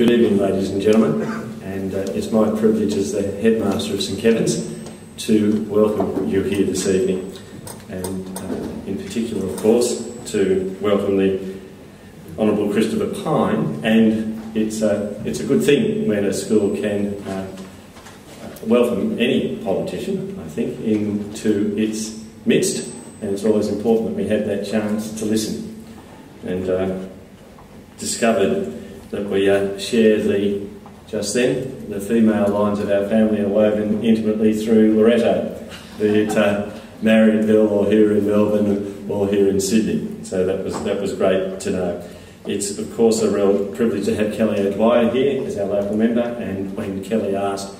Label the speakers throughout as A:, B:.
A: Good evening, ladies and gentlemen, and uh, it's my privilege as the headmaster of St Kevin's to welcome you here this evening, and uh, in particular, of course, to welcome the Honourable Christopher Pyne. And it's a, it's a good thing when a school can uh, welcome any politician, I think, into its midst, and it's always important that we have that chance to listen. And uh, discovered that we uh, share the, just then, the female lines of our family are woven intimately through Loreto, be it uh, Marryatville or here in Melbourne or here in Sydney. So that was, that was great to know. It's, of course, a real privilege to have Kelly O'Dwyer here as our local member, and when Kelly asked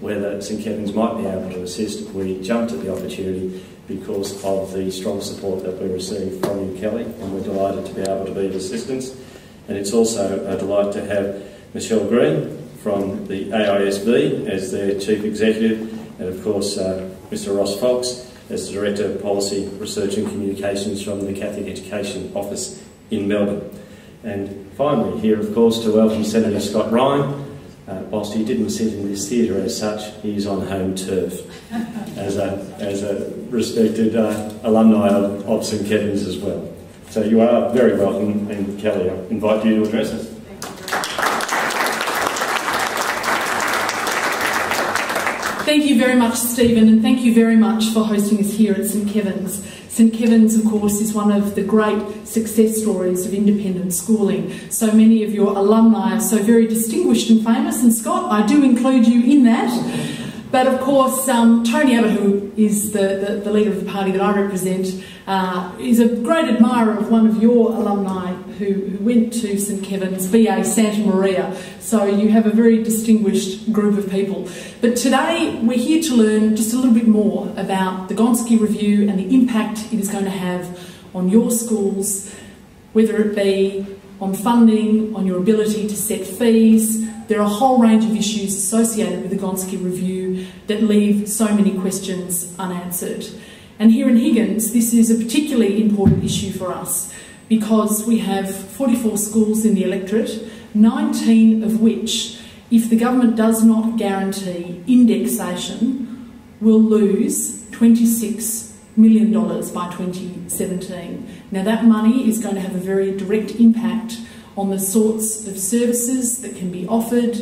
A: whether St Kevin's might be able to assist, we jumped at the opportunity because of the strong support that we received from you, Kelly, and we're delighted to be able to be of assistance. And it's also a delight to have Michelle Green from the AISV as their Chief Executive, and of course uh, Mr Ross Fox as the Director of Policy, Research and Communications from the Catholic Education Office in Melbourne. And finally, here of course to welcome Senator Scott Ryan. Uh, whilst he didn't sit in this theatre as such, he's on home turf as a, as a respected uh, alumni of, of St Kevin's as well. So you are very welcome, and Kelly, I invite you to address us.
B: Thank you very much, Stephen, and thank you very much for hosting us here at St Kevin's. St Kevin's, of course, is one of the great success stories of independent schooling. So many of your alumni are so very distinguished and famous, and Scott, I do include you in that. But of course, um, Tony Abbott, who is the, the, the, leader of the party that I represent, uh, is a great admirer of one of your alumni who, who went to St Kevin's, BA Santamaria. So you have a very distinguished group of people. But today we're here to learn just a little bit more about the Gonski Review and the impact it is going to have on your schools, whether it be on funding, on your ability to set fees, there are a whole range of issues associated with the Gonski Review that leave so many questions unanswered. And here in Higgins, this is a particularly important issue for us because we have 44 schools in the electorate, 19 of which, if the government does not guarantee indexation, will lose $26 million by 2017. Now that money is going to have a very direct impact on the sorts of services that can be offered,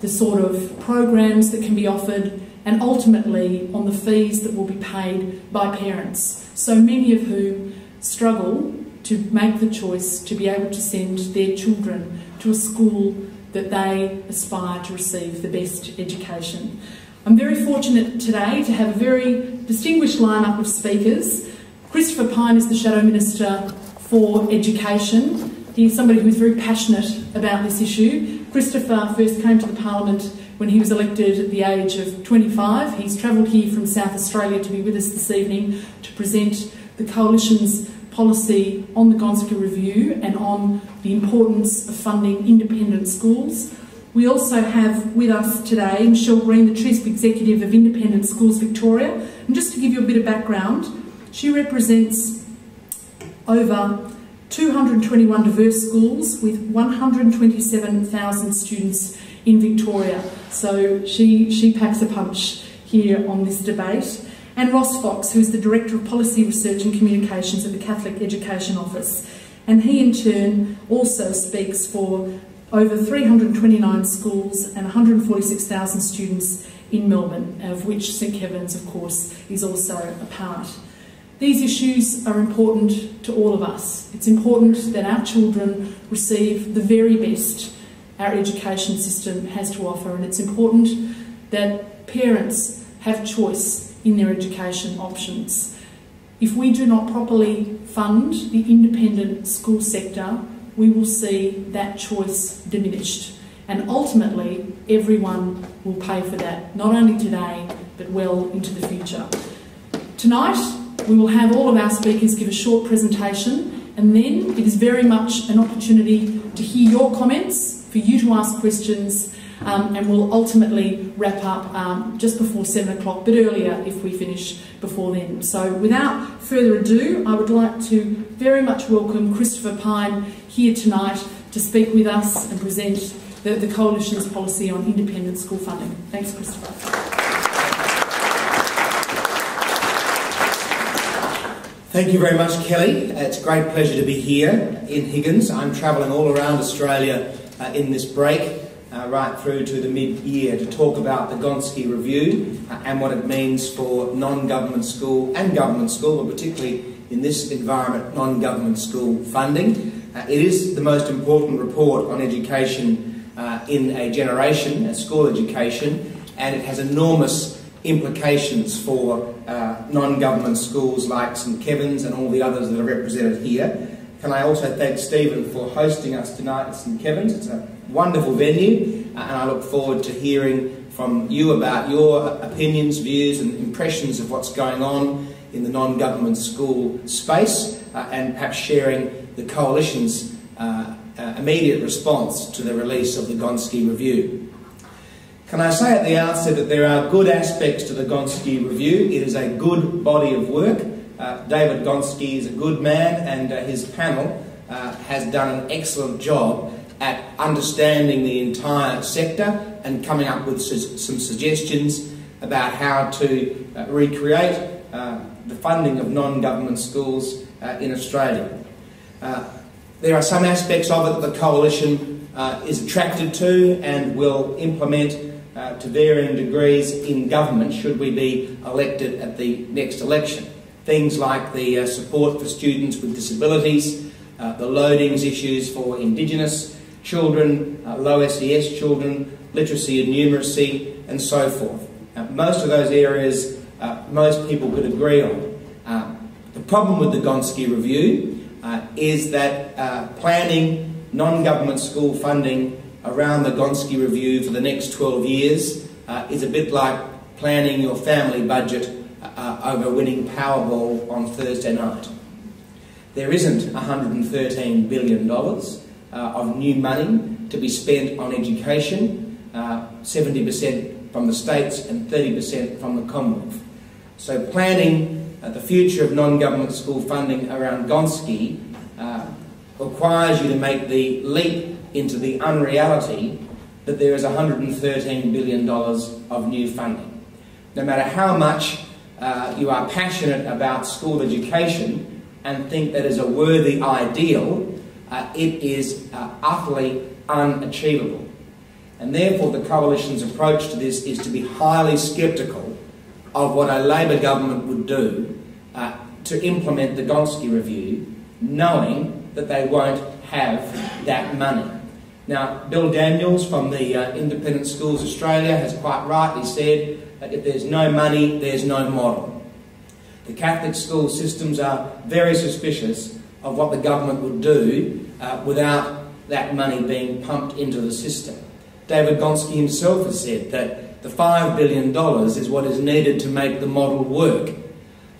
B: the sort of programs that can be offered, and ultimately on the fees that will be paid by parents, so many of whom struggle to make the choice to be able to send their children to a school that they aspire to receive the best education. I'm very fortunate today to have a very distinguished lineup of speakers. Christopher Pyne is the Shadow Minister for Education. He's somebody who's very passionate about this issue. Christopher first came to the Parliament when he was elected at the age of 25. He's travelled here from South Australia to be with us this evening to present the Coalition's policy on the Gonski Review and on the importance of funding independent schools. We also have with us today Michelle Green, the Chief Executive of Independent Schools Victoria. And just to give you a bit of background, she represents over 221 diverse schools with 127,000 students in Victoria. So she, she packs a punch here on this debate. And Ross Fox, who is the Director of Policy Research and Communications at the Catholic Education Office. And he in turn also speaks for over 329 schools and 146,000 students in Melbourne, of which St Kevin's, of course, is also a part. These issues are important to all of us. It's important that our children receive the very best our education system has to offer, and it's important that parents have choice in their education options. If we do not properly fund the independent school sector, we will see that choice diminished. And ultimately, everyone will pay for that, not only today, but well into the future. Tonight, we will have all of our speakers give a short presentation and then it is very much an opportunity to hear your comments, for you to ask questions um, and we'll ultimately wrap up um, just before 7 o'clock, but earlier if we finish before then. So without further ado, I would like to very much welcome Christopher Pyne here tonight to speak with us and present the, the Coalition's policy on independent school funding. Thanks, Christopher.
C: Thank you very much, Kelly. It's a great pleasure to be here in Higgins. I'm travelling all around Australia uh, in this break, uh, right through to the mid-year, to talk about the Gonski Review uh, and what it means for non-government school and government school, but particularly in this environment, non-government school funding. Uh, it is the most important report on education uh, in a generation, school education, and it has enormous implications for uh, non-government schools like St Kevin's and all the others that are represented here. Can I also thank Stephen for hosting us tonight at St Kevin's. It's a wonderful venue uh, and I look forward to hearing from you about your opinions, views and impressions of what's going on in the non-government school space uh, and perhaps sharing the Coalition's uh, uh, immediate response to the release of the Gonski Review. Can I say at the outset that there are good aspects to the Gonski Review? It is a good body of work. Uh, David Gonski is a good man and uh, his panel uh, has done an excellent job at understanding the entire sector and coming up with su some suggestions about how to uh, recreate uh, the funding of non-government schools uh, in Australia. there are some aspects of it that the Coalition is attracted to and will implement uh, to varying degrees in government should we be elected at the next election. Things like the uh, support for students with disabilities, uh, the loadings issues for Indigenous children, uh, low SES children, literacy and numeracy, and so forth. Uh, most of those areas uh, most people could agree on. the problem with the Gonski Review is that planning non-government school funding around the Gonski Review for the next 12 years uh, is a bit like planning your family budget uh, over winning Powerball on Thursday night. There isn't $113 billion uh, of new money to be spent on education, 70% uh, from the states and 30% from the Commonwealth. So planning uh, the future of non-government school funding around Gonski uh, requires you to make the leap into the unreality that there is $113 billion of new funding. No matter how much uh, you are passionate about school education and think that is a worthy ideal, uh, it is uh, utterly unachievable. And therefore, the Coalition's approach to this is to be highly sceptical of what a Labor government would do uh, to implement the Gonski Review, knowing that they won't have that money. Now, Bill Daniels from the uh, Independent Schools Australia has quite rightly said that if there's no money, there's no model. The Catholic school systems are very suspicious of what the government would do uh, without that money being pumped into the system. David Gonski himself has said that the $5 billion is what is needed to make the model work.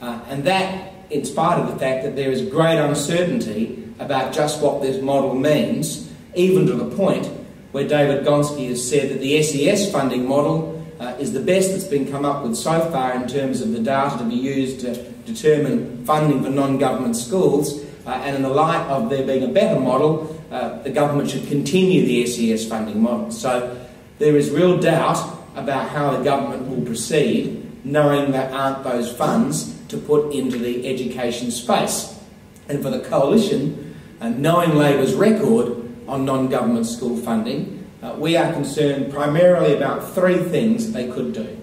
C: Uh, and that, in spite of the fact that there is great uncertainty about just what this model means, even to the point where David Gonski has said that the SES funding model uh, is the best that's been come up with so far in terms of the data to be used to determine funding for non-government schools, uh, and in the light of there being a better model, uh, the government should continue the SES funding model. So there is real doubt about how the government will proceed, knowing there aren't those funds to put into the education space. And for the coalition, uh, knowing Labor's record, on non-government school funding, uh, we are concerned primarily about three things they could do.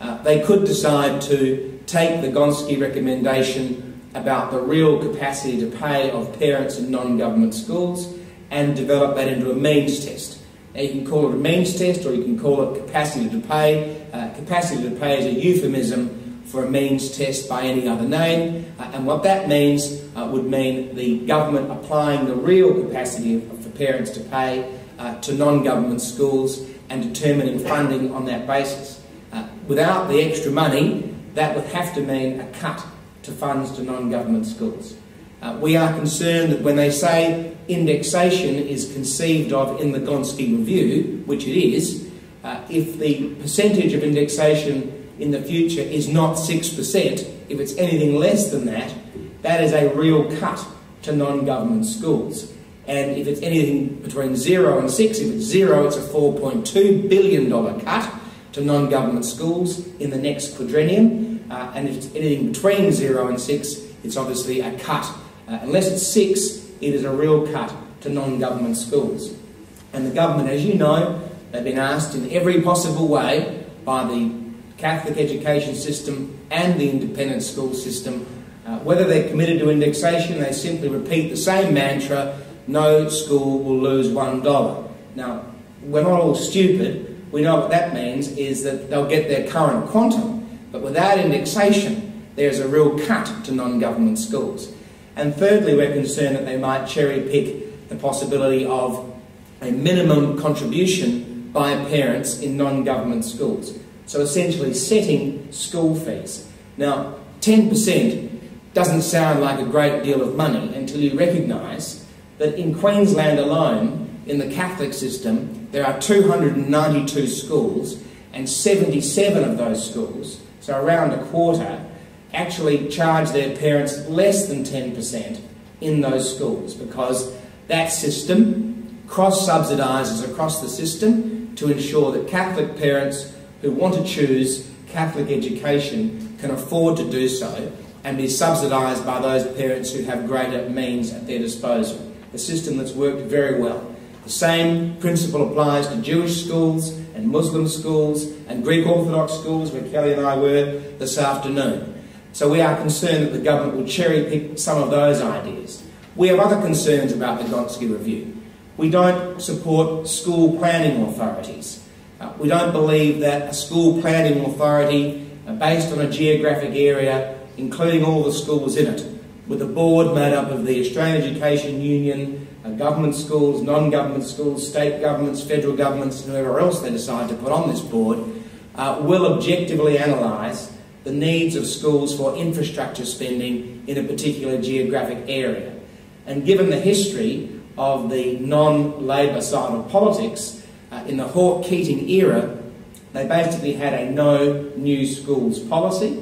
C: Uh, they could decide to take the Gonski recommendation about the real capacity to pay of parents in non-government schools and develop that into a means test. Now, you can call it a means test or you can call it capacity to pay. Uh, capacity to pay is a euphemism for a means test by any other name. Uh, and what that means uh, would mean the government applying the real capacity of, parents to pay uh, to non-government schools and determining funding on that basis. Uh, without the extra money, that would have to mean a cut to funds to non-government schools. Uh, we are concerned that when they say indexation is conceived of in the Gonski Review, which it is, uh, if the percentage of indexation in the future is not 6%, if it's anything less than that, that is a real cut to non-government schools. And if it's anything between zero and six, if it's zero, it's a $4.2 billion cut to non government schools in the next quadrennium. Uh, and if it's anything between zero and six, it's obviously a cut. Uh, unless it's six, it is a real cut to non government schools. And the government, as you know, they've been asked in every possible way by the Catholic education system and the independent school system uh, whether they're committed to indexation, they simply repeat the same mantra no school will lose one dollar. Now, we're not all stupid. We know what that means is that they'll get their current quantum, but without indexation, there's a real cut to non government schools. And thirdly, we're concerned that they might cherry pick the possibility of a minimum contribution by parents in non government schools. So essentially, setting school fees. Now, 10% doesn't sound like a great deal of money until you recognise that in Queensland alone, in the Catholic system, there are 292 schools, and 77 of those schools, so around a quarter, actually charge their parents less than 10% in those schools because that system cross subsidises across the system to ensure that Catholic parents who want to choose Catholic education can afford to do so and be subsidised by those parents who have greater means at their disposal. A system that's worked very well. The same principle applies to Jewish schools and Muslim schools and Greek Orthodox schools, where Kelly and I were this afternoon. So we are concerned that the government will cherry pick some of those ideas. We have other concerns about the Gonski Review. We don't support school planning authorities. Uh, we don't believe that a school planning authority uh, based on a geographic area including all the schools in it, with a board made up of the Australian Education Union, uh, government schools, non-government schools, state governments, federal governments, and whoever else they decide to put on this board, uh, will objectively analyse the needs of schools for infrastructure spending in a particular geographic area. And given the history of the non-Labor side of politics, uh, in the Hawke-Keating era, they basically had a no new schools policy,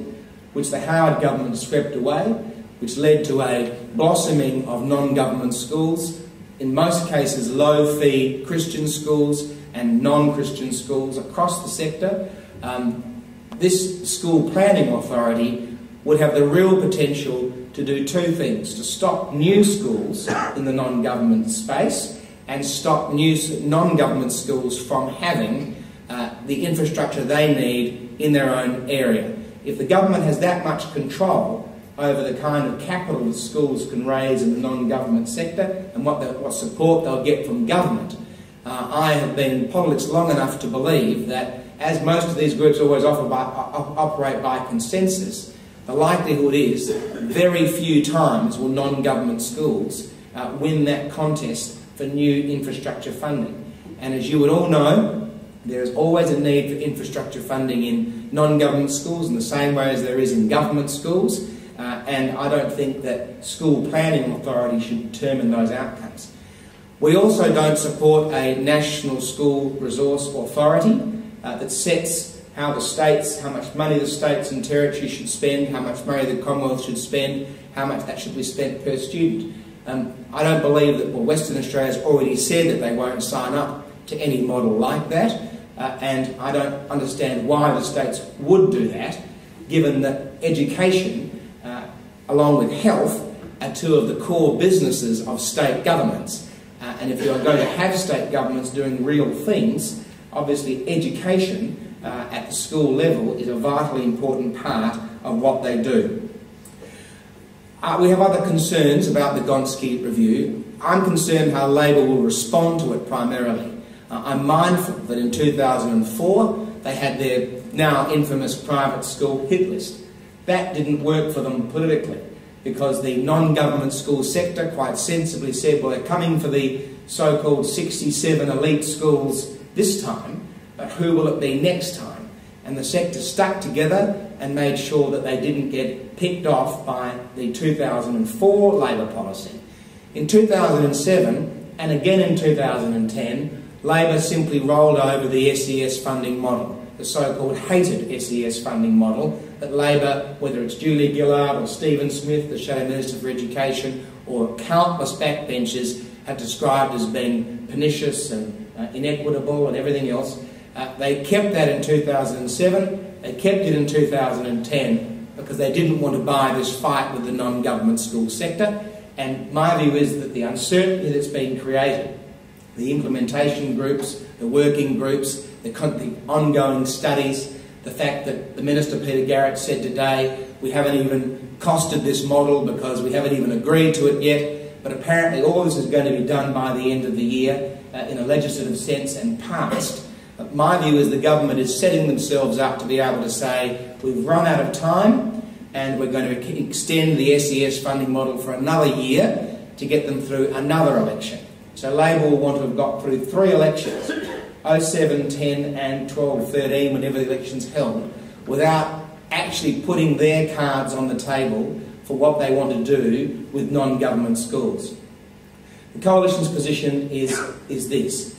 C: which the Howard government swept away, which led to a blossoming of non government schools, in most cases low fee Christian schools and non Christian schools across the sector. Um, this school planning authority would have the real potential to do two things to stop new schools in the non government space and stop new non government schools from having uh, the infrastructure they need in their own area. If the government has that much control over the kind of capital the schools can raise in the non-government sector and what, the, what support they'll get from government, uh, I have been in politics long enough to believe that as most of these groups always by, operate by consensus, the likelihood is very few times will non-government schools uh, win that contest for new infrastructure funding. And as you would all know, there is always a need for infrastructure funding in non-government schools in the same way as there is in government schools, and I don't think that school planning authority should determine those outcomes. We also don't support a national school resource authority uh, that sets how the states, how much money the states and territories should spend, how much money the Commonwealth should spend, how much that should be spent per student. Um, I don't believe that well, Western Australia has already said that they won't sign up to any model like that. Uh, and I don't understand why the states would do that, given that education, along with health, are two of the core businesses of state governments. Uh, and if you are going to have state governments doing real things, obviously education uh, at the school level is a vitally important part of what they do. Uh, we have other concerns about the Gonski review. I'm concerned how Labor will respond to it primarily. Uh, I'm mindful that in 2004 they had their now infamous private school hit list. That didn't work for them politically because the non-government school sector quite sensibly said, well, they're coming for the so-called 67 elite schools this time, but who will it be next time? And the sector stuck together and made sure that they didn't get picked off by the 2004 Labor policy. In 2007, and again in 2010, Labor simply rolled over the SES funding model. the so-called hated SES funding model that Labor, whether it's Julia Gillard or Stephen Smith, the Shadow Minister for Education, or countless backbenchers have described as being pernicious and uh, inequitable and everything else. Uh, they kept that in 2007, they kept it in 2010 because they didn't want to buy this fight with the non-government school sector. And my view is that the uncertainty that's been created, the implementation groups, the working groups, the, the ongoing studies, the fact that the Minister Peter Garrett said today, we haven't even costed this model because we haven't even agreed to it yet, but apparently all this is going to be done by the end of the year uh, in a legislative sense and passed. My view is the government is setting themselves up to be able to say, we've run out of time and we're going to extend the SES funding model for another year to get them through another election. So Labor will want to have got through three elections 07, 10, and 12, 13, whenever the election's held, without actually putting their cards on the table for what they want to do with non government schools. The Coalition's position is, is this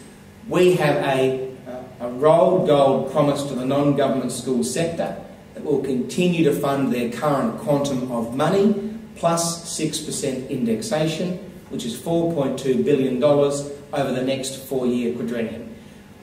C: we have a, a rolled gold promise to the non government school sector that will continue to fund their current quantum of money plus 6% indexation, which is $4.2 billion over the next four year quadrennium.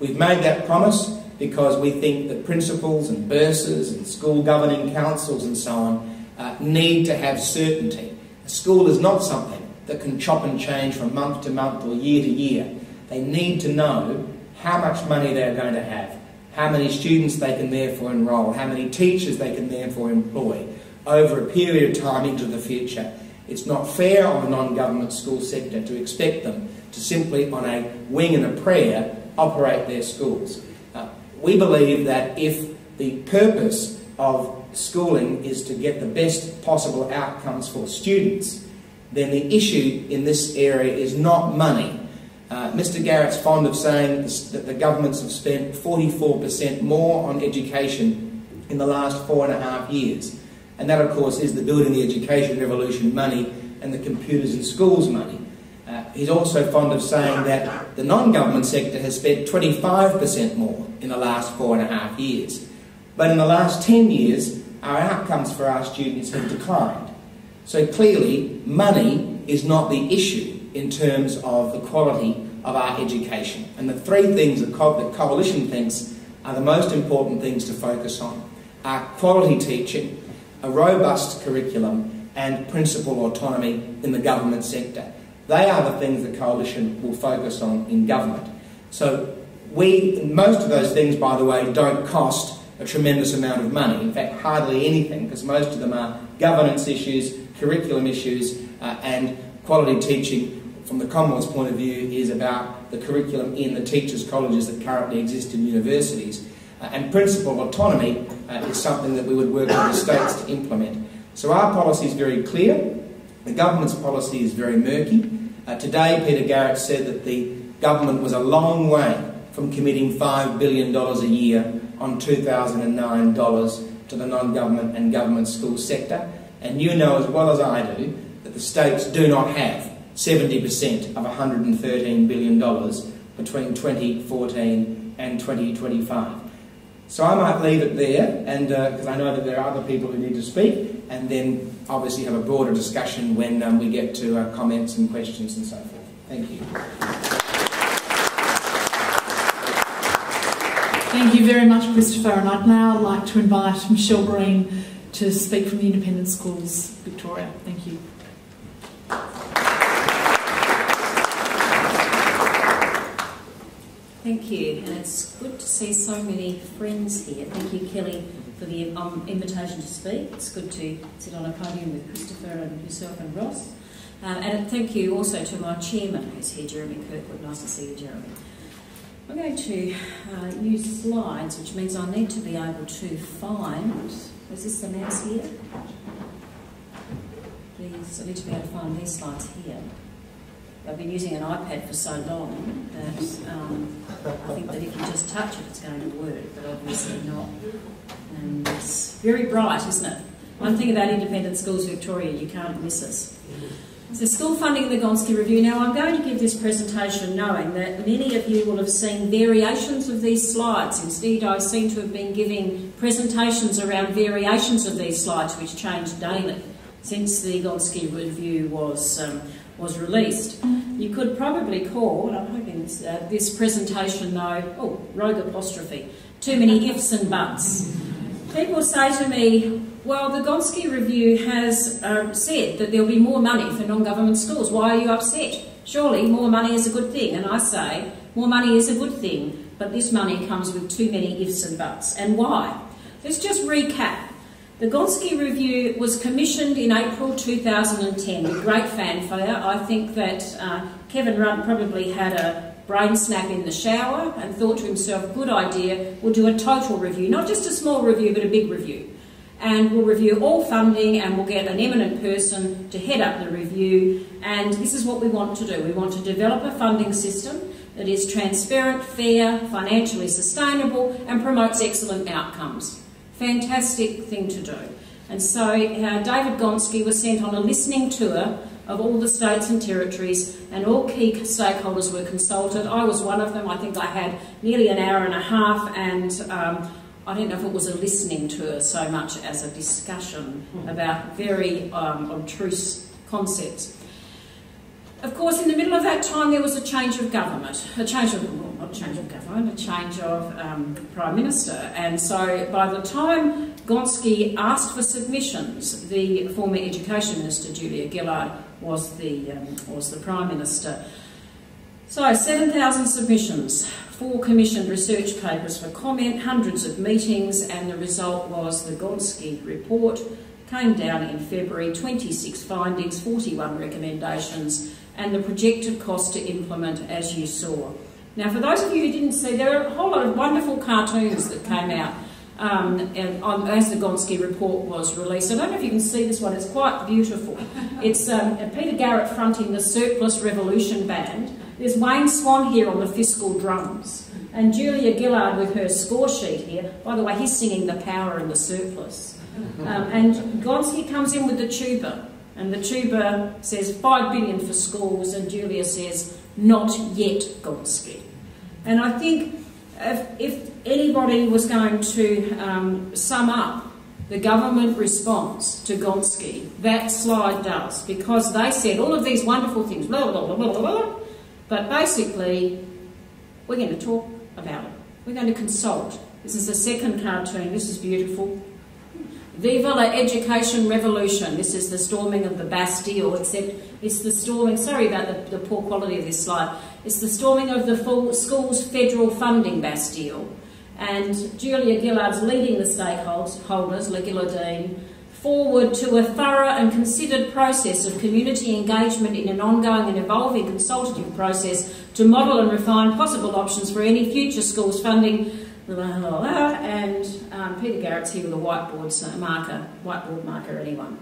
C: We've made that promise because we think that principals and bursars and school governing councils and so on uh, need to have certainty. A school is not something that can chop and change from month to month or year to year. They need to know how much money they're going to have, how many students they can therefore enrol, how many teachers they can therefore employ over a period of time into the future. It's not fair on the non-government school sector to expect them to simply, on a wing and a prayer, operate their schools. Uh, we believe that if the purpose of schooling is to get the best possible outcomes for students, then the issue in this area is not money. Uh, Mr Garrett's fond of saying that the governments have spent 44% more on education in the last four and a half years. And that, of course, is the Building the Education Revolution money and the Computers in Schools money. Uh, he's also fond of saying that the non-government sector has spent 25% more in the last four and a half years. But in the last 10 years, our outcomes for our students have declined. So clearly, money is not the issue in terms of the quality of our education. And the three things that, Co that Coalition thinks are the most important things to focus on are quality teaching, a robust curriculum, and principal autonomy in the government sector. They are the things the coalition will focus on in government. So we, most of those things, by the way, don't cost a tremendous amount of money. In fact, hardly anything, because most of them are governance issues, curriculum issues, uh, and quality teaching from the Commonwealth's point of view is about the curriculum in the teachers' colleges that currently exist in universities. Uh, and principal autonomy uh, is something that we would work with the states to implement. So our policy is very clear. The government's policy is very murky. Uh, today, Peter Garrett said that the government was a long way from committing $5 billion a year on 2009 dollars to the non-government and government school sector. And you know as well as I do that the states do not have 70% of $113 billion between 2014 and 2025. So I might leave it there, and because uh, I know that there are other people who need to speak, and then obviously have a broader discussion when um, we get to uh, comments and questions and so forth. Thank you.
B: Thank you very much, Christopher. And I'd now like to invite Michelle Green to speak from the Independent Schools Victoria. Thank you.
D: Thank you, and it's good to see so many friends here. Thank you, Kelly, for the um, invitation to speak. It's good to sit on a podium with Christopher and yourself and Ross. Um, and thank you also to my chairman who's here, Jeremy Kirkwood. Nice to see you, Jeremy. I'm going to uh, use slides, which means I need to be able to find. Is this the mouse here? Please, I need to be able to find these slides here. I've been using an iPad for so long that um, I think that if you just touch it, it's going to work, but obviously not. And it's very bright, isn't it? One thing about Independent Schools Victoria, you can't miss us. So school funding the Gonski Review. Now I'm going to give this presentation knowing that many of you will have seen variations of these slides. Indeed, I seem to have been giving presentations around variations of these slides which change daily since the Gonski Review was, um, was released. You could probably call, I'm hoping this, uh, this presentation though, oh, rogue apostrophe, too many ifs and buts. People say to me, well, the Gonski Review has uh, said that there'll be more money for non-government schools. Why are you upset? Surely more money is a good thing. And I say, more money is a good thing, but this money comes with too many ifs and buts. And why? Let's just recap. The Gonski Review was commissioned in April 2010 with great fanfare. I think that uh, Kevin Rudd probably had a brain snap in the shower and thought to himself, good idea, we'll do a total review, not just a small review, but a big review. And we'll review all funding and we'll get an eminent person to head up the review. And this is what we want to do. We want to develop a funding system that is transparent, fair, financially sustainable, and promotes excellent outcomes. Fantastic thing to do. And so uh, David Gonski was sent on a listening tour of all the states and territories, and all key stakeholders were consulted. I was one of them. I think I had nearly an hour and a half, and um, I don't know if it was a listening tour so much as a discussion about very um, obtruse concepts. Of course, in the middle of that time, there was a change of government, a change of, well, not a change of government, a change of um, Prime Minister. And so by the time Gonski asked for submissions, the former Education Minister, Julia Gillard, was the, um, was the Prime Minister. So 7,000 submissions, four commissioned research papers for comment, hundreds of meetings, and the result was the Gonski report. Came down in February, 26 findings, 41 recommendations, and the projected cost to implement as you saw. Now, for those of you who didn't see, there are a whole lot of wonderful cartoons that came out um, on, as the Gonski report was released. I don't know if you can see this one, it's quite beautiful. It's um, Peter Garrett fronting the Surplus Revolution Band. There's Wayne Swan here on the fiscal drums. And Julia Gillard with her score sheet here. By the way, he's singing The Power and the Surplus. Um, and Gonski comes in with the tuba. And the tuba says, five billion for schools. And Julia says, not yet, Gonski. And I think if, if anybody was going to um, sum up the government response to Gonski, that slide does, because they said all of these wonderful things, blah, blah, blah, blah, blah, but basically, we're going to talk about it. We're going to consult. This is the second cartoon. This is beautiful. Viva la Education Revolution. This is the storming of the Bastille, except it's the storming, sorry about the, the poor quality of this slide, it's the storming of the full school's federal funding Bastille. And Julia Gillard's leading the stakeholders, Le Gillardine, forward to a thorough and considered process of community engagement in an ongoing and evolving consultative process to model and refine possible options for any future schools funding and um, Peter Garrett's here with a whiteboard marker, whiteboard marker, anyone?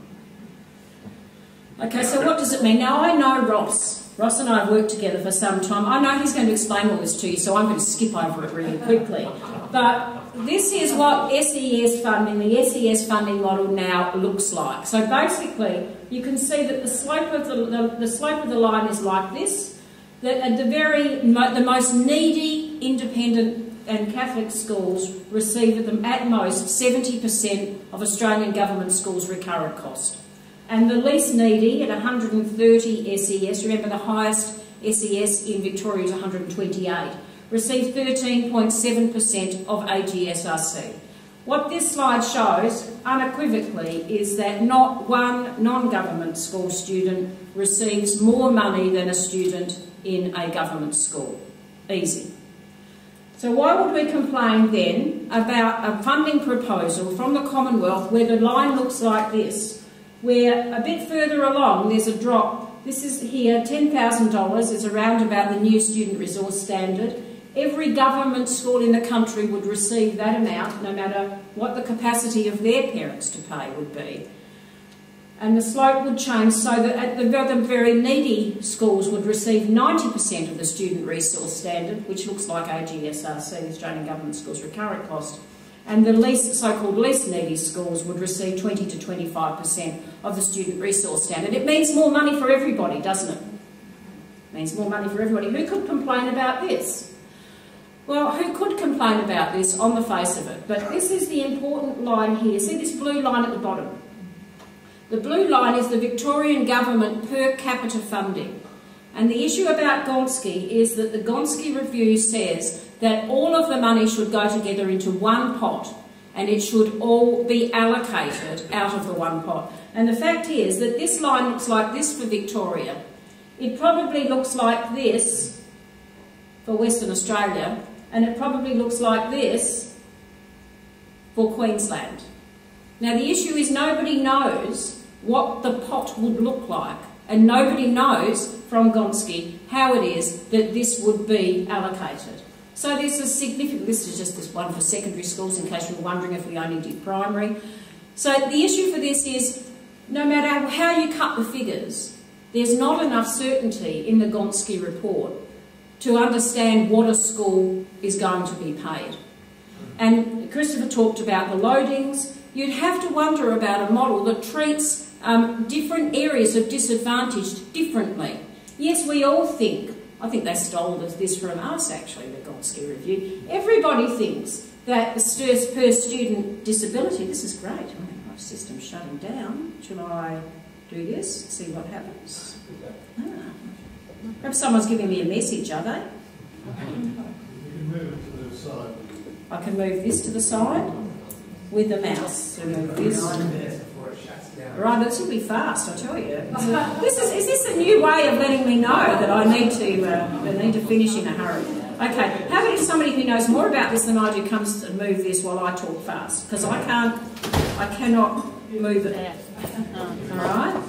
D: Okay, so what does it mean? Now I know Ross. Ross and I have worked together for some time. I know he's going to explain all this to you, so I'm going to skip over it really quickly. But this is what SES funding, the SES funding model now looks like. So basically, you can see that the slope of the, the, the slope of the line is like this. That the very the most needy independent and Catholic schools receive at, the, at most 70% of Australian government schools' recurrent cost. And the least needy at 130 SES, remember the highest SES in Victoria is 128, receive 13.7% of AGSRC. What this slide shows unequivocally is that not one non-government school student receives more money than a student in a government school. Easy. So why would we complain then about a funding proposal from the Commonwealth where the line looks like this, where a bit further along there's a drop. This is here, $10,000 is around about the new student resource standard. Every government school in the country would receive that amount, no matter what the capacity of their parents to pay would be and the slope would change so that at the, very needy schools would receive 90% of the student resource standard, which looks like AGSRC, the Australian Government Schools Recurrent Cost, and the least so-called least needy schools would receive 20 to 25% of the student resource standard. It means more money for everybody, doesn't it? It means more money for everybody. Who could complain about this? Well, who could complain about this on the face of it? But this is the important line here. See this blue line at the bottom? The blue line is the Victorian government per capita funding. And the issue about Gonski is that the Gonski Review says that all of the money should go together into one pot and it should all be allocated out of the one pot. And the fact is that this line looks like this for Victoria. It probably looks like this for Western Australia, and it probably looks like this for Queensland. Now the issue is nobody knows what the pot would look like and nobody knows from Gonski how it is that this would be allocated. So there's a significant, this is just this one for secondary schools in case you're wondering if we only did primary. So the issue for this is no matter how you cut the figures, there's not enough certainty in the Gonski report to understand what a school is going to be paid. And Christopher talked about the loadings. You'd have to wonder about a model that treats um, different areas of disadvantage differently. Yes, we all think, I think they stole this from us actually, the Gonski Review. Everybody thinks that the per student disability, this is great, my system's shutting down. Shall I do this, see what happens? Ah. Perhaps someone's giving me a message, are they? I can move this to the side with the mouse. So move this. Right, this will be fast, I tell you. this is, is this a new way of letting me know that I need to uh, I need to finish in a hurry? Okay, how about if somebody who knows more about this than I do comes and move this while I talk fast? Because I can't, I cannot move it. All right.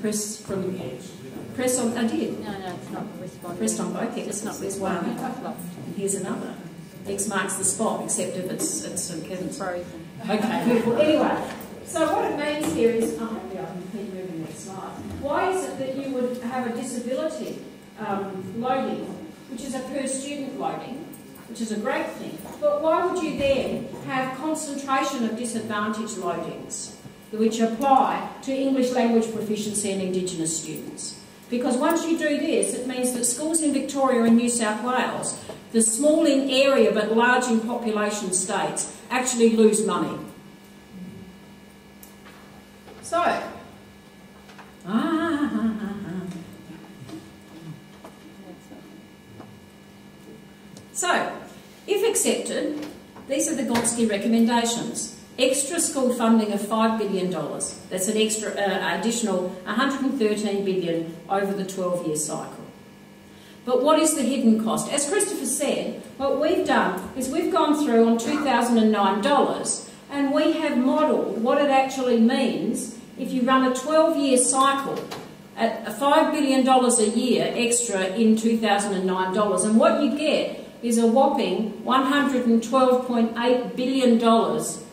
D: Press from press on. I did.
E: No, no, it's not.
D: Pressed on both. It's not. There's one. Here's another. X marks the spot, except if it's it's St Kevin's.
E: Frozen.
D: Okay. Well, anyway, so what it means here is, oh, maybe I can keep moving next slide. Why is it that you would have a disability um, loading, which is a per student loading, which is a great thing, but why would you then have concentration of disadvantage loadings, which apply to English language proficiency and Indigenous students? Because once you do this, it means that schools in Victoria and New South Wales the small in area but large in population states actually lose money. So, ah, so if accepted, these are the Gonski recommendations. Extra school funding of $5 billion. That's an extra uh, additional 113 billion over the 12-year cycle. But what is the hidden cost? As Christopher said, what we've done is we've gone through on 2009 dollars and we have modelled what it actually means if you run a 12-year cycle at $5 billion a year extra in 2009 dollars. And what you get is a whopping $112.8 billion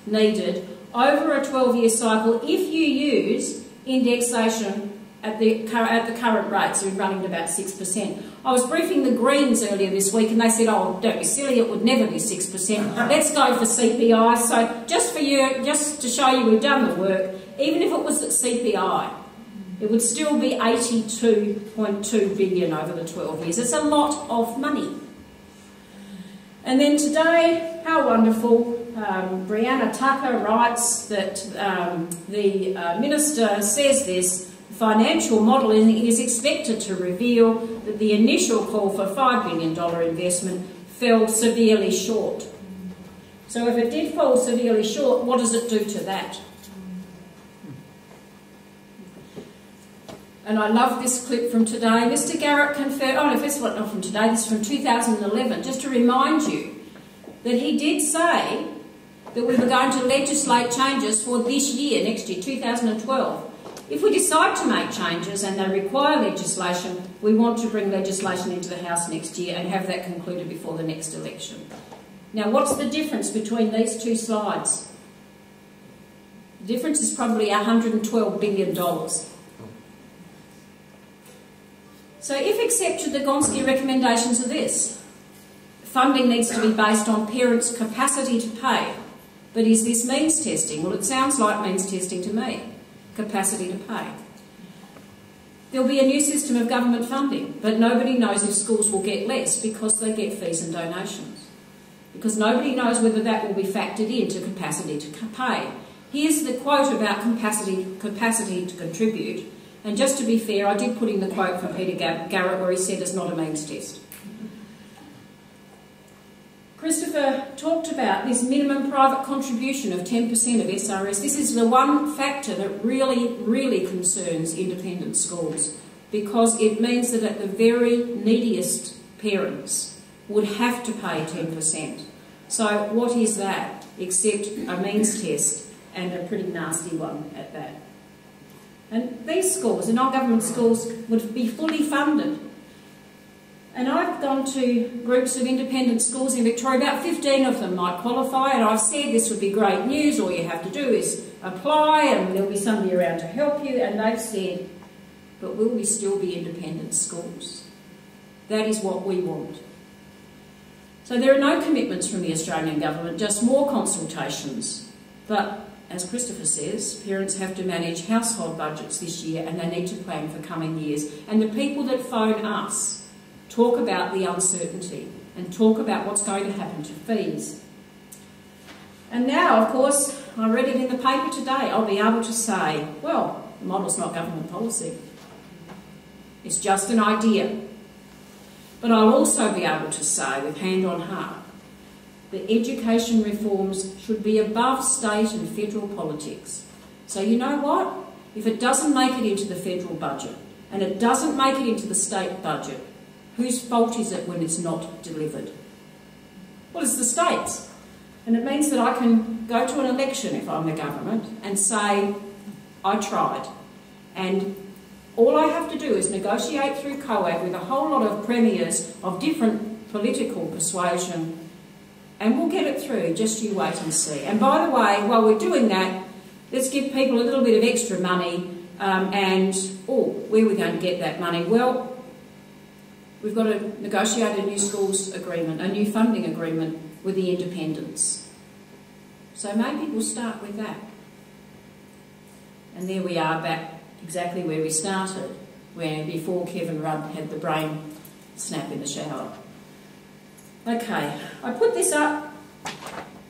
D: needed over a 12-year cycle if you use indexation at the, at the current rates, we're running at about 6%. I was briefing the Greens earlier this week and they said, oh, don't be silly, it would never be 6%. Let's go for CPI. So just for you, just to show you we've done the work, even if it was at CPI, it would still be 82.2 billion over the 12 years. It's a lot of money. And then today, how wonderful, um, Brianna Tucker writes that um, the uh, Minister says this Financial modelling is expected to reveal that the initial call for $5 billion investment fell severely short. So if it did fall severely short, what does it do to that? And I love this clip from today. Mr Garrett confirmed, oh no, this is not from today, this is from 2011, just to remind you that he did say that we were going to legislate changes for this year, next year, 2012. If we decide to make changes and they require legislation, we want to bring legislation into the House next year and have that concluded before the next election. Now, what's the difference between these two slides? The difference is probably $112 billion. So if accepted, the Gonski recommendations are this. funding needs to be based on parents' capacity to pay. But is this means testing? Well, it sounds like means testing to me. Capacity to pay. There'll be a new system of government funding, but nobody knows if schools will get less because they get fees and donations. Because nobody knows whether that will be factored into capacity to pay. Here's the quote about capacity, capacity to contribute. And just to be fair, I did put in the quote from Peter Garrett where he said it's not a means test. Christopher talked about this minimum private contribution of 10% of SRS. This is the one factor that really, really concerns independent schools because it means that at the very neediest parents would have to pay 10%. So what is that except a means test and a pretty nasty one at that? And these schools, the non-government schools, would be fully funded and I've gone to groups of independent schools in Victoria, about 15 of them might qualify, and I've said this would be great news, all you have to do is apply and there'll be somebody around to help you, and they've said, but will we still be independent schools? That is what we want. So there are no commitments from the Australian Government, just more consultations. But as Christopher says, parents have to manage household budgets this year and they need to plan for coming years. And the people that phone us talk about the uncertainty and talk about what's going to happen to fees. And now, of course, I read it in the paper today, I'll be able to say, well, the model's not government policy. It's just an idea. But I'll also be able to say, with hand on heart, that education reforms should be above state and federal politics. So you know what? If it doesn't make it into the federal budget, and it doesn't make it into the state budget, Whose fault is it when it's not delivered? Well, it's the state's. And it means that I can go to an election if I'm the government and say, I tried. And all I have to do is negotiate through COAG with a whole lot of premiers of different political persuasion and we'll get it through, just you wait and see. And by the way, while we're doing that, let's give people a little bit of extra money um, and, oh, where are we going to get that money? Well, We've got to negotiate a new schools agreement, a new funding agreement with the independents. So maybe we'll start with that. And there we are back exactly where we started, where before Kevin Rudd had the brain snap in the shower. Okay, I put this up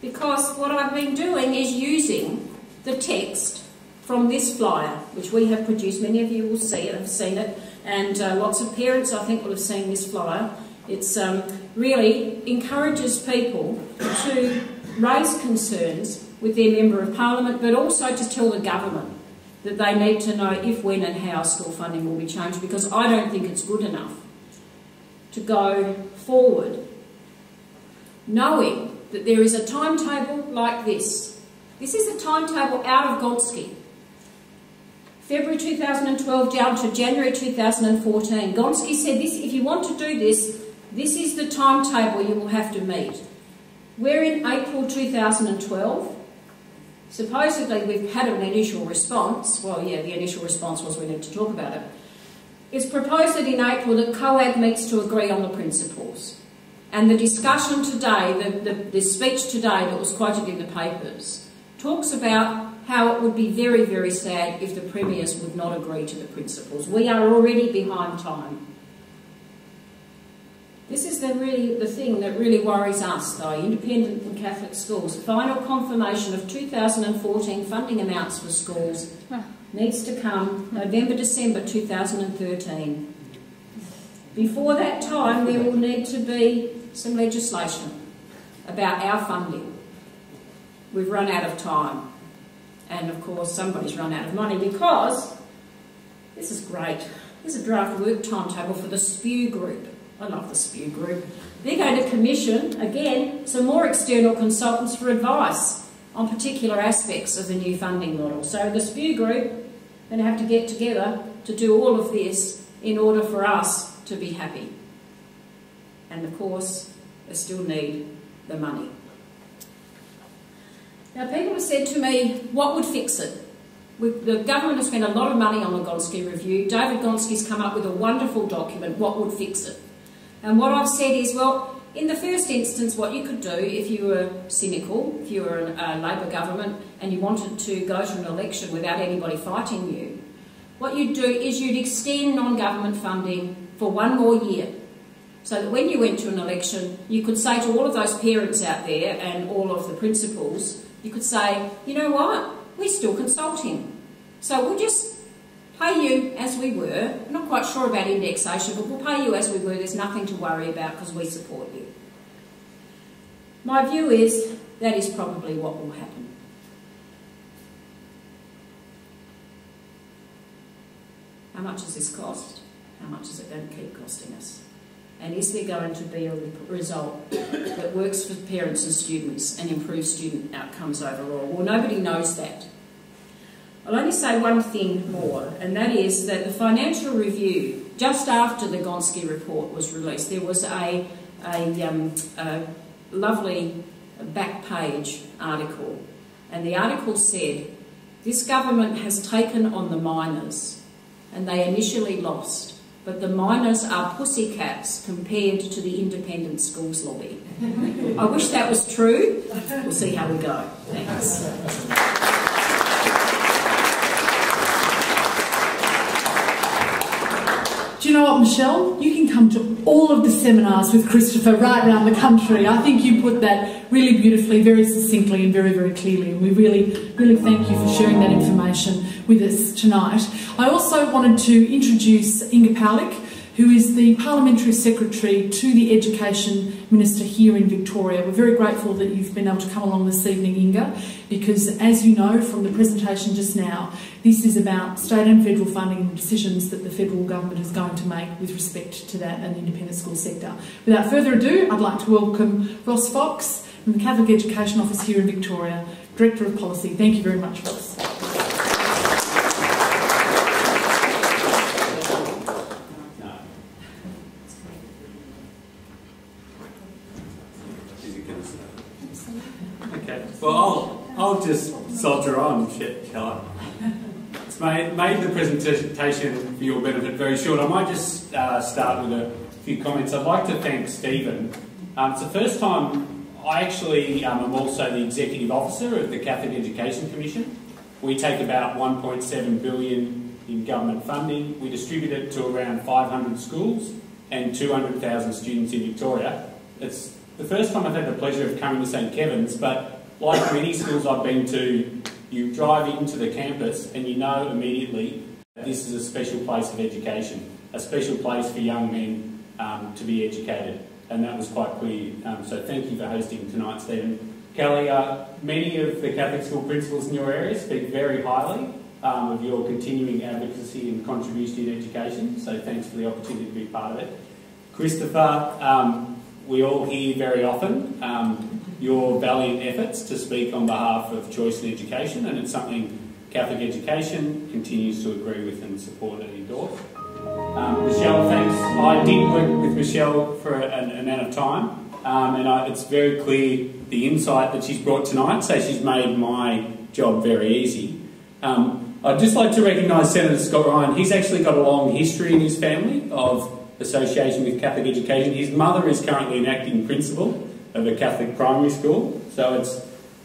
D: because what I've been doing is using the text from this flyer, which we have produced. Many of you will see it, have seen it, and uh, lots of parents, I think, will have seen this flyer. It um, really encourages people to raise concerns with their Member of Parliament, but also to tell the government that they need to know if, when and how school funding will be changed, because I don't think it's good enough to go forward knowing that there is a timetable like this. This is a timetable out of Gonski. February 2012 down to January 2014. Gonski said this, if you want to do this, this is the timetable you will have to meet. We're in April 2012. Supposedly we've had an initial response. Well, yeah, the initial response was we need to talk about it. It's proposed that in April that COAG meets to agree on the principles. And the discussion today, the, the, the speech today that was quoted in the papers, talks about how it would be very, very sad if the premiers would not agree to the principles. We are already behind time. This is the, really, the thing that really worries us, though, independent and Catholic schools. Final confirmation of 2014 funding amounts for schools needs to come November, December 2013. Before that time, there will need to be some legislation about our funding. We've run out of time and of course somebody's run out of money because this is great. Here's a draft work timetable for the SPEW group. I love the SPEW group. They're going to commission, again, some more external consultants for advice on particular aspects of the new funding model. So the SPEW group going to have to get together to do all of this in order for us to be happy. And of course, they still need the money. Now, people have said to me, what would fix it? the government has spent a lot of money on the Gonski review. David Gonski's come up with a wonderful document, what would fix it? And what I've said is, well, in the first instance, what you could do if you were cynical, if you were a Labor government and you wanted to go to an election without anybody fighting you, what you'd do is you'd extend non government funding for one more year. So that when you went to an election, you could say to all of those parents out there and all of the principals, you could say, you know what, we're still consulting. So we'll just pay you as we were. I'm not quite sure about indexation, but we'll pay you as we were. There's nothing to worry about because we support you. My view is that is probably what will happen. How much does this cost? How much is it going to keep costing us? And is there going to be a result that works for parents and students and improves student outcomes overall? Well, nobody knows that. I'll only say one thing more, and that is that the financial review, just after the Gonski report was released, there was a, a, um, a lovely back page article, and the article said, This government has taken on the miners, and they initially lost, but the miners are pussycats compared to the independent schools lobby. I wish that was true. We'll see how we go. Thanks.
B: Do you know what, Michelle? You can come to all of the seminars with Christopher right around the country. I think you put that really beautifully, very succinctly, and very, very clearly. And we really, really thank you for sharing that information with us tonight. I also wanted to introduce Inga Peulich who is the Parliamentary Secretary to the Education Minister here in Victoria. We're very grateful that you've been able to come along this evening, Inga, because as you know from the presentation just now, this is about state and federal funding and decisions that the federal government is going to make with respect to that and the independent school sector. Without further ado, I'd like to welcome Ross Fox from the Catholic Education Office here in Victoria, Director of Policy. Thank you very much, Ross. Okay.
E: Well, I'll just soldier on, shall I? It's made, made the presentation for your benefit very short. I might just uh, start with a few comments. I'd like to thank Stephen. Um, it's the first time I actually um, am also the executive officer of the Catholic Education Commission. We take about 1.7 billion in government funding. We distribute it to around 500 schools and 200,000 students in Victoria. It's the first time I've had the pleasure of coming to St Kevin's, but like many schools I've been to, you drive into the campus and you know immediately that this is a special place of education, a special place for young men um, to be educated. And that was quite clear. Um, so thank you for hosting tonight, Stephen. Kelly, uh, many of the Catholic school principals in your area speak very highly um, of your continuing advocacy and contribution in education, so thanks for the opportunity to be part of it. Christopher, um, we all hear very often um, your valiant efforts to speak on behalf of choice in education, and it's something Catholic Education continues to agree with and support and endorse. Um, Michelle, thanks. I did work with Michelle for an, amount of time, um, and I, it's very clear the insight that she's brought tonight, so she's made my job very easy. Um, I'd just like to recognise Senator Scott Ryan. He's actually got a long history in his family of association with Catholic education. His mother is currently an acting principal of a Catholic primary school. So it's,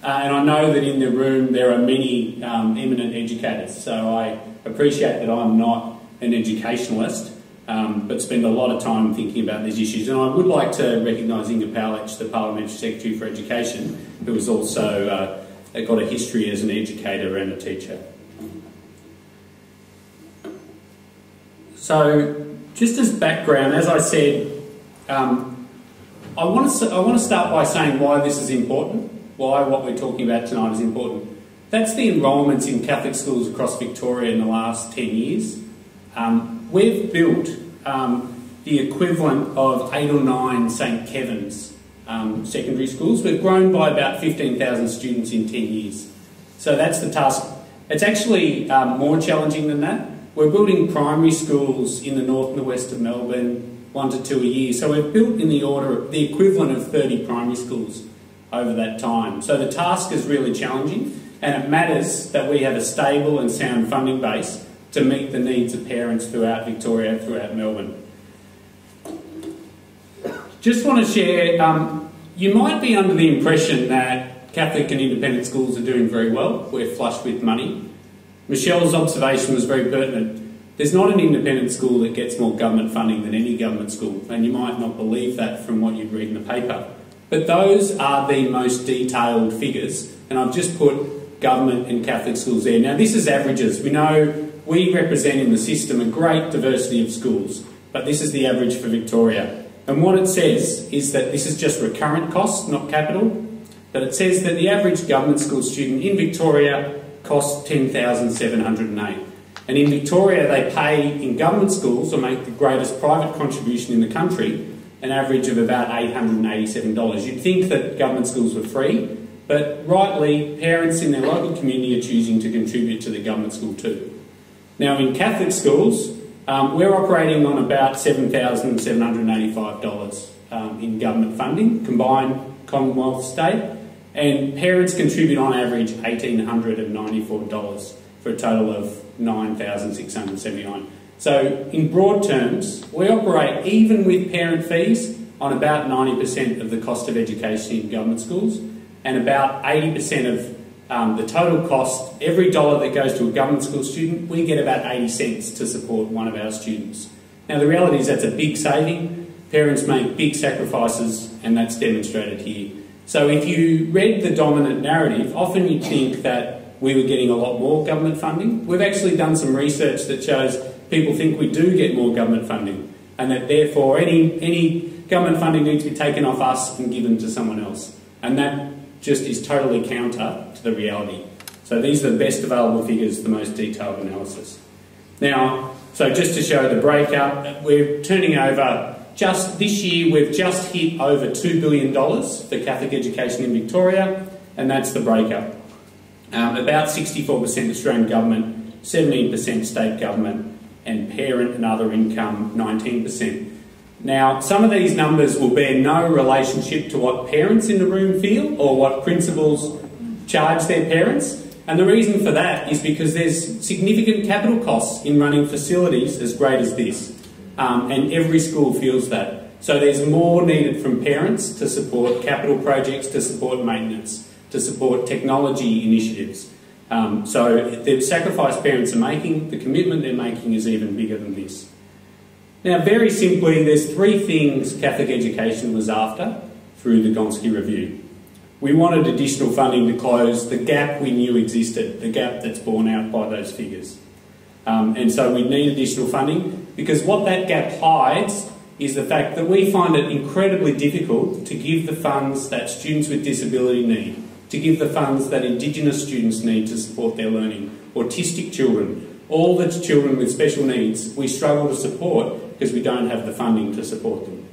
E: uh, and I know that in the room there are many um, eminent educators. So I appreciate that I'm not an educationalist, um, but spend a lot of time thinking about these issues. And I would like to recognise Inga Peulich, the Parliamentary Secretary for Education, who has also uh, got a history as an educator and a teacher. So, just as background, as I said, um, I want, to, I want to start by saying why this is important, why what we're talking about tonight is important. That's the enrolments in Catholic schools across Victoria in the last 10 years. Um, we've built um, the equivalent of eight or nine St Kevin's um, secondary schools. We've grown by about 15,000 students in 10 years. So that's the task. It's actually um, more challenging than that. We're building primary schools in the north and the west of Melbourne, one to two a year. So we've built in the order of the equivalent of 30 primary schools over that time. So the task is really challenging and it matters that we have a stable and sound funding base to meet the needs of parents throughout Victoria, and throughout Melbourne. just want to share. Um, you might be under the impression that Catholic and independent schools are doing very well. We're flush with money. Michelle's observation was very pertinent. There's not an independent school that gets more government funding than any government school, and you might not believe that from what you read in the paper. But those are the most detailed figures, and I've just put government and Catholic schools there. Now, this is averages. We know we represent in the system a great diversity of schools, but this is the average for Victoria. And what it says is that this is just recurrent costs, not capital. But it says that the average government school student in Victoria costs 10708 And in Victoria, they pay in government schools, or make the greatest private contribution in the country, an average of about $887. You'd think that government schools were free, but rightly, parents in their local community are choosing to contribute to the government school too. Now, in Catholic schools, um, we're operating on about $7,785 um, in government funding, combined Commonwealth state, and parents contribute on average $1,894 for a total of $9,679. So, in broad terms, we operate even with parent fees on about 90% of the cost of education in government schools and about 80% of um, the total cost, every dollar that goes to a government school student, we get about 80 cents to support one of our students. Now, the reality is that's a big saving. Parents make big sacrifices, and that's demonstrated here. So, if you read the dominant narrative, often you'd think that we were getting a lot more government funding. We've actually done some research that shows people think we do get more government funding, and that therefore any, any government funding needs to be taken off us and given to someone else. And that just is totally counter the reality. So these are the best available figures, the most detailed analysis. Now, so just to show the breakup, we're turning over just this year, we've just hit over $2 billion for Catholic education in Victoria, and that's the breakup. Um, about 64% Australian government, 17% state government, and parent and other income 19%. Now, some of these numbers will bear no relationship to what parents in the room feel or what principals charge their parents. And the reason for that is because there's significant capital costs in running facilities as great as this. Um, and every school feels that. So there's more needed from parents to support capital projects, to support maintenance, to support technology initiatives. Um, so the sacrifice parents are making, the commitment they're making is even bigger than this. Now, very simply, there's three things Catholic education was after through the Gonski Review. We wanted additional funding to close the gap we knew existed, the gap that's borne out by those figures. Um, and so we need additional funding because what that gap hides is the fact that we find it incredibly difficult to give the funds that students with disability need, to give the funds that Indigenous students need to support their learning, autistic children, all the children with special needs, we struggle to support because we don't have the funding to support them.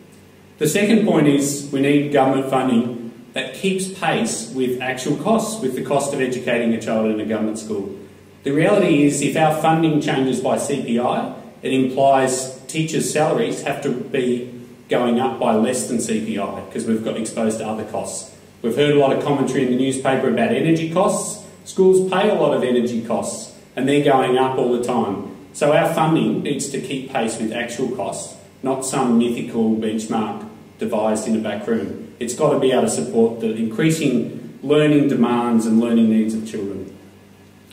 E: The second point is we need government funding that keeps pace with actual costs, with the cost of educating a child in a government school. The reality is if our funding changes by CPI, it implies teachers' salaries have to be going up by less than CPI because we've got exposed to other costs. We've heard a lot of commentary in the newspaper about energy costs. Schools pay a lot of energy costs and they're going up all the time. So our funding needs to keep pace with actual costs, not some mythical benchmark devised in a back room. It's got to be able to support the increasing learning demands and learning needs of children.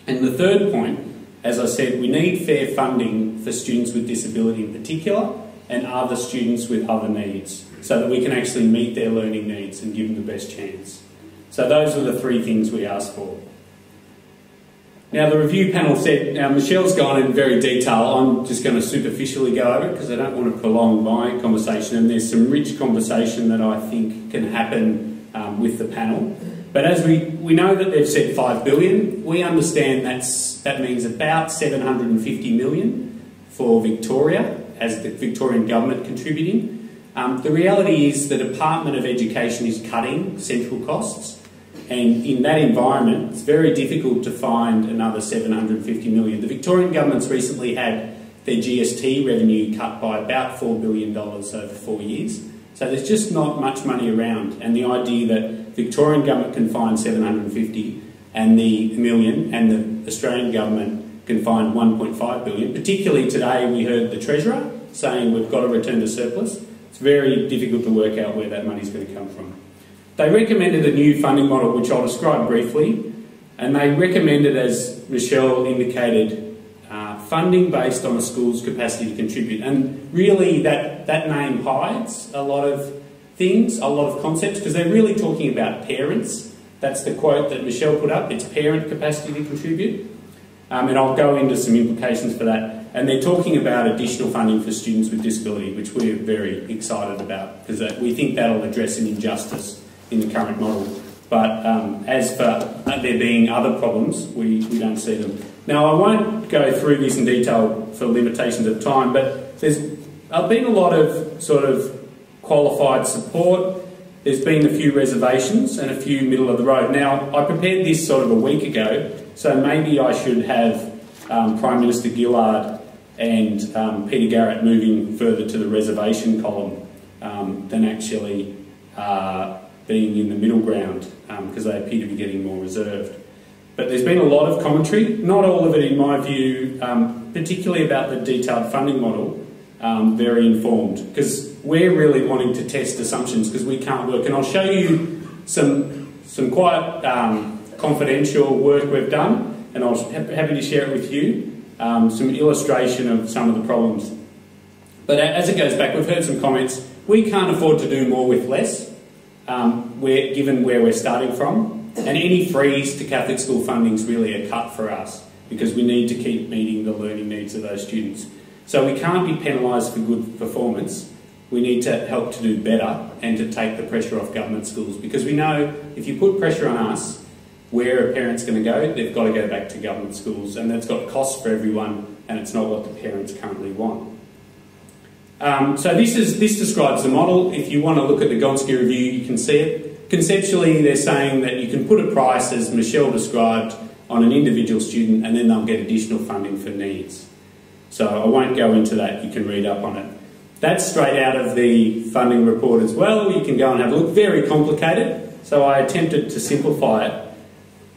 E: And the third point, as I said, we need fair funding for students with disability in particular and other students with other needs so that we can actually meet their learning needs and give them the best chance. So those are the three things we ask for. Now, the review panel said, now Michelle's gone in very detail. I'm just going to superficially go over it because I don't want to prolong my conversation, and there's some rich conversation that I think can happen um, with the panel. But as we, we know that they've said 5 billion, we understand that's, that means about 750 million for Victoria as the Victorian government contributing. Um, the reality is the Department of Education is cutting central costs and in that environment, it's very difficult to find another 750 million. The Victorian government's recently had their GST revenue cut by about $4 billion over four years. So there's just not much money around. And the idea that Victorian government can find 750 and the million and the Australian government can find 1.5 billion. Particularly today we heard the Treasurer saying we've got to return to surplus. It's very difficult to work out where that money's going to come from. They recommended a new funding model, which I'll describe briefly, and they recommended, as Michelle indicated, uh, funding based on a school's capacity to contribute. And really, that, that name hides a lot of things, a lot of concepts, because they're really talking about parents. That's the quote that Michelle put up it's parent capacity to contribute. Um, and I'll go into some implications for that. And they're talking about additional funding for students with disability, which we're very excited about because we think that'll address an injustice in the current model. But um, as for there being other problems, we, we don't see them. Now, I won't go through this in detail for limitations of time, but there's been a lot of sort of qualified support. There's been a few reservations and a few middle of the road. Now, I prepared this sort of a week ago, so maybe I should have um, Prime Minister Gillard and um, Peter Garrett moving further to the reservation column um, than actually uh, being in the middle ground because um, they appear to be getting more reserved. But there's been a lot of commentary, not all of it in my view, um, particularly about the detailed funding model, um, very informed because we're really wanting to test assumptions because we can't work. And I'll show you some, some quite um, confidential work we've done and I was happy to share it with you, um, some illustration of some of the problems. But as it goes back, we've heard some comments. We can't afford to do more with less um, we're, given where we're starting from. And any freeze to Catholic school funding is really a cut for us because we need to keep meeting the learning needs of those students. So we can't be penalised for good performance. We need to help to do better and to take the pressure off government schools because we know if you put pressure on us, where a parent's going to go, they've got to go back to government schools and that's got costs for everyone and it's not what the parents currently want. Um, so this, is, this describes the model. If you want to look at the Gonski review, you can see it. Conceptually, they're saying that you can put a price, as Michelle described, on an individual student and then they'll get additional funding for needs. So I won't go into that, you can read up on it. That's straight out of the funding report as well. You can go and have a look. Very complicated, so I attempted to simplify it.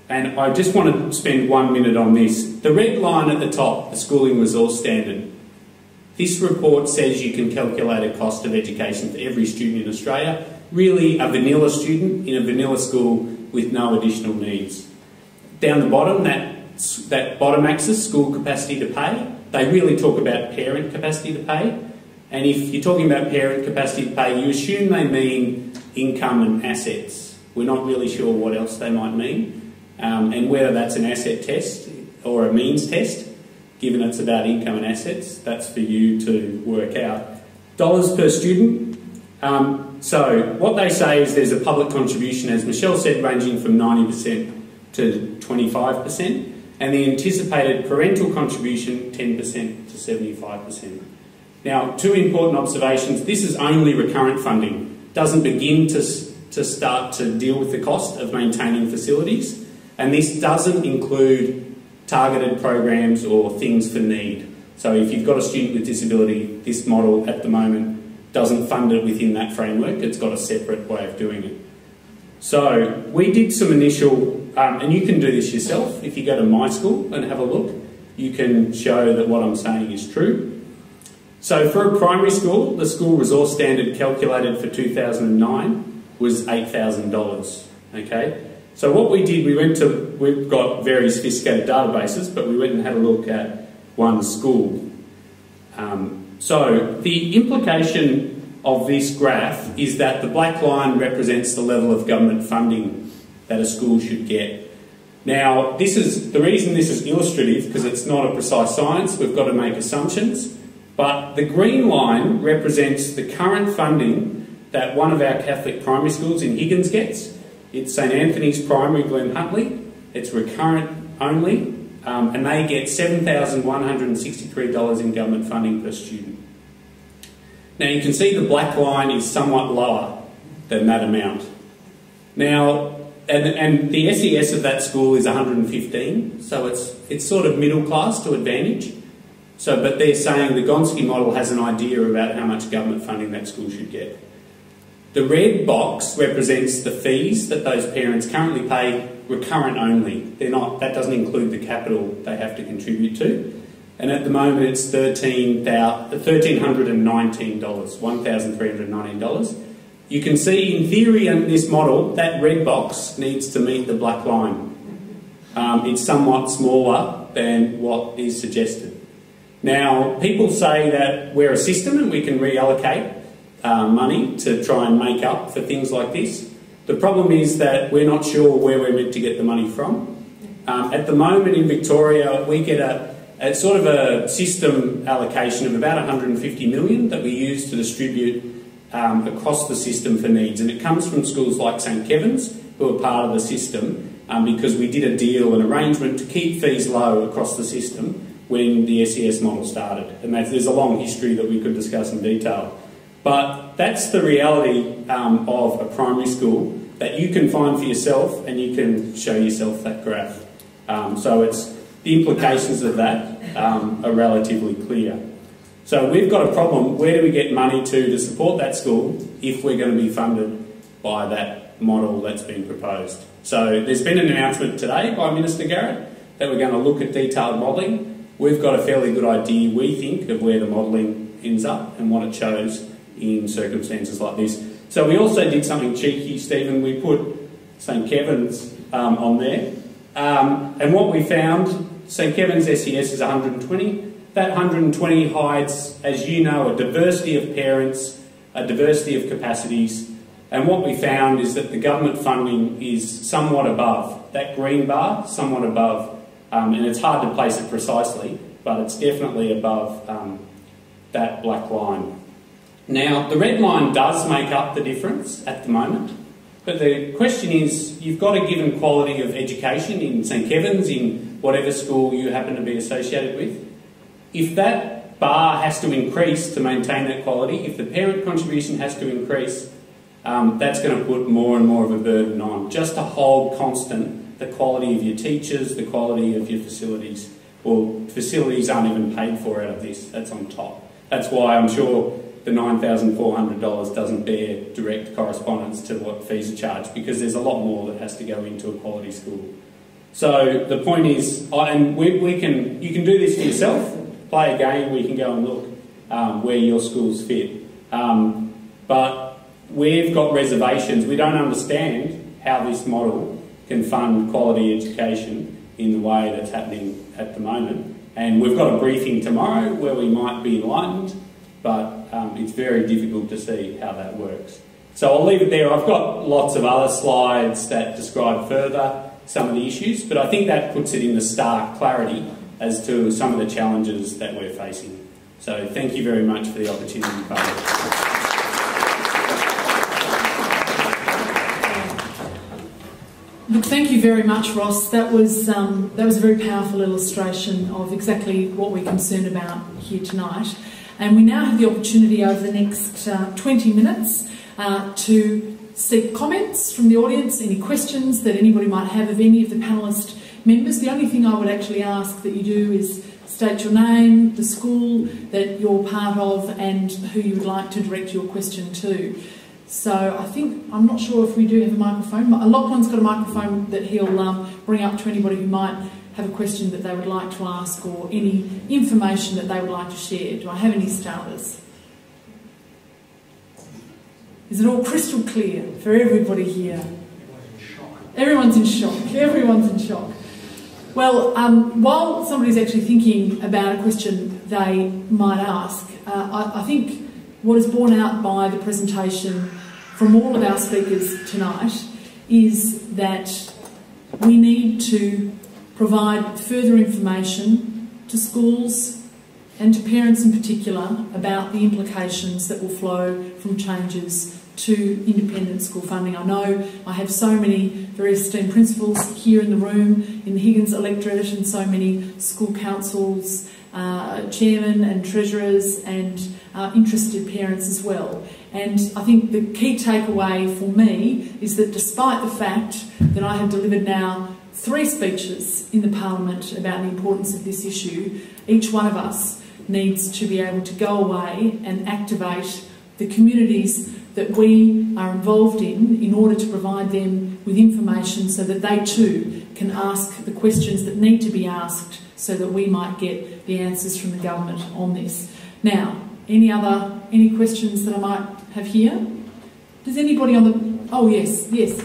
E: And I just want to spend one minute on this. The red line at the top, the schooling resource standard, this report says you can calculate a cost of education for every student in Australia, really a vanilla student in a vanilla school with no additional needs. Down the bottom, that, that bottom axis, school capacity to pay, they really talk about parent capacity to pay. And if you're talking about parent capacity to pay, you assume they mean income and assets. We're not really sure what else they might mean, um, and whether that's an asset test or a means test given it's about income and assets, that's for you to work out. Dollars per student. Um, so what they say is there's a public contribution, as Michelle said, ranging from 90% to 25%, and the anticipated parental contribution 10% to 75%. Now, two important observations. This is only recurrent funding. Doesn't begin to, to start to deal with the cost of maintaining facilities. And this doesn't include targeted programs or things for need. So if you've got a student with disability, this model at the moment doesn't fund it within that framework, it's got a separate way of doing it. So we did some initial, um, and you can do this yourself. If you go to my school and have a look, you can show that what I'm saying is true. So for a primary school, the school resource standard calculated for 2009 was $8,000. Okay, so what we did, we went to, we've got very sophisticated databases, but we went and had a look at one school. Um, so the implication of this graph is that the black line represents the level of government funding that a school should get. Now, this is the reason this is illustrative because it's not a precise science. We've got to make assumptions. But the green line represents the current funding that one of our Catholic primary schools in Higgins gets. It's St Anthony's Primary Glen Huntly. It's recurrent only, um, and they get $7,163 in government funding per student. Now you can see the black line is somewhat lower than that amount. Now, and, and the SES of that school is 115, so it's, it's sort of middle class to advantage. So, but they're saying the Gonski model has an idea about how much government funding that school should get. The red box represents the fees that those parents currently pay recurrent only. They're not, that doesn't include the capital they have to contribute to. and at the moment it's $13, $1,319, $1,319. You can see in theory in this model that red box needs to meet the black line. Um, it's somewhat smaller than what is suggested. Now, people say that we're a system and we can reallocate uh, money to try and make up for things like this. The problem is that we're not sure where we're meant to get the money from. Um, at the moment in Victoria, we get a, a, sort of a system allocation of about 150 million that we use to distribute um, across the system for needs, and it comes from schools like St Kevin's, who are part of the system, um, because we did a deal, an arrangement to keep fees low across the system when the SES model started, and there's a long history that we could discuss in detail. But that's the reality um, of a primary school that you can find for yourself and you can show yourself that graph. Um, so it's the implications of that um, are relatively clear. So we've got a problem. Where do we get money to to support that school if we're going to be funded by that model that's been proposed? So there's been an announcement today by Minister Garrett that we're going to look at detailed modelling. We've got a fairly good idea, we think, of where the modelling ends up and what it shows in circumstances like this. So we also did something cheeky, Stephen. We put St Kevin's um, on there. Um, and what we found, St Kevin's SES is 120. That 120 hides, as you know, a diversity of parents, a diversity of capacities. And what we found is that the government funding is somewhat above, that green bar, somewhat above. Um, and it's hard to place it precisely, but it's definitely above um, that black line. Now, the red line does make up the difference at the moment, but the question is you've got a given quality of education in St Kevin's, in whatever school you happen to be associated with. If that bar has to increase to maintain that quality, if the parent contribution has to increase, um, that's going to put more and more of a burden on just to hold constant the quality of your teachers, the quality of your facilities. Well, facilities aren't even paid for out of this, that's on top. That's why I'm sure the $9,400 doesn't bear direct correspondence to what fees are charged because there's a lot more that has to go into a quality school. So the point is, and we, we can, you can do this for yourself, play a game where you can go and look um, where your schools fit. Um, but we've got reservations. We don't understand how this model can fund quality education in the way that's happening at the moment. And we've got a briefing tomorrow where we might be enlightened but um, it's very difficult to see how that works. So I'll leave it there. I've got lots of other slides that describe further some of the issues, but I think that puts it in the stark clarity as to some of the challenges that we're facing. So thank you very much for the opportunity.
B: Look, thank you very much, Ross. That was um, that was a very powerful illustration of exactly what we're concerned about here tonight. And we now have the opportunity over the next uh, 20 minutes uh, to seek comments from the audience, any questions that anybody might have of any of the panellist members. The only thing I would actually ask that you do is state your name, the school that you're part of, and who you would like to direct your question to. So I think, I'm not sure if we do have a microphone, but Lachlan's got a microphone that he'll um, bring up to anybody who might have a question that they would like to ask or any information that they would like to share. Do I have any starters? Is it all crystal clear for everybody here? Everyone's in shock. Everyone's in shock. Well, um, while somebody's actually thinking about a question they might ask, uh, I, I think what is borne out by the presentation from all of our speakers tonight is that we need to provide further information to schools and to parents in particular about the implications that will flow from changes to independent school funding. I know I have so many very esteemed principals here in the room, in the Higgins electorate, and so many school councils, uh, chairmen and treasurers, and uh, interested parents as well. And I think the key takeaway for me is that despite the fact that I have delivered now three speeches in the Parliament about the importance of this issue, each one of us needs to be able to go away and activate the communities that we are involved in in order to provide them with information so that they too can ask the questions that need to be asked so that we might get the answers from the government on this. Now, any other any questions that I might have here? Does anybody on the oh yes yes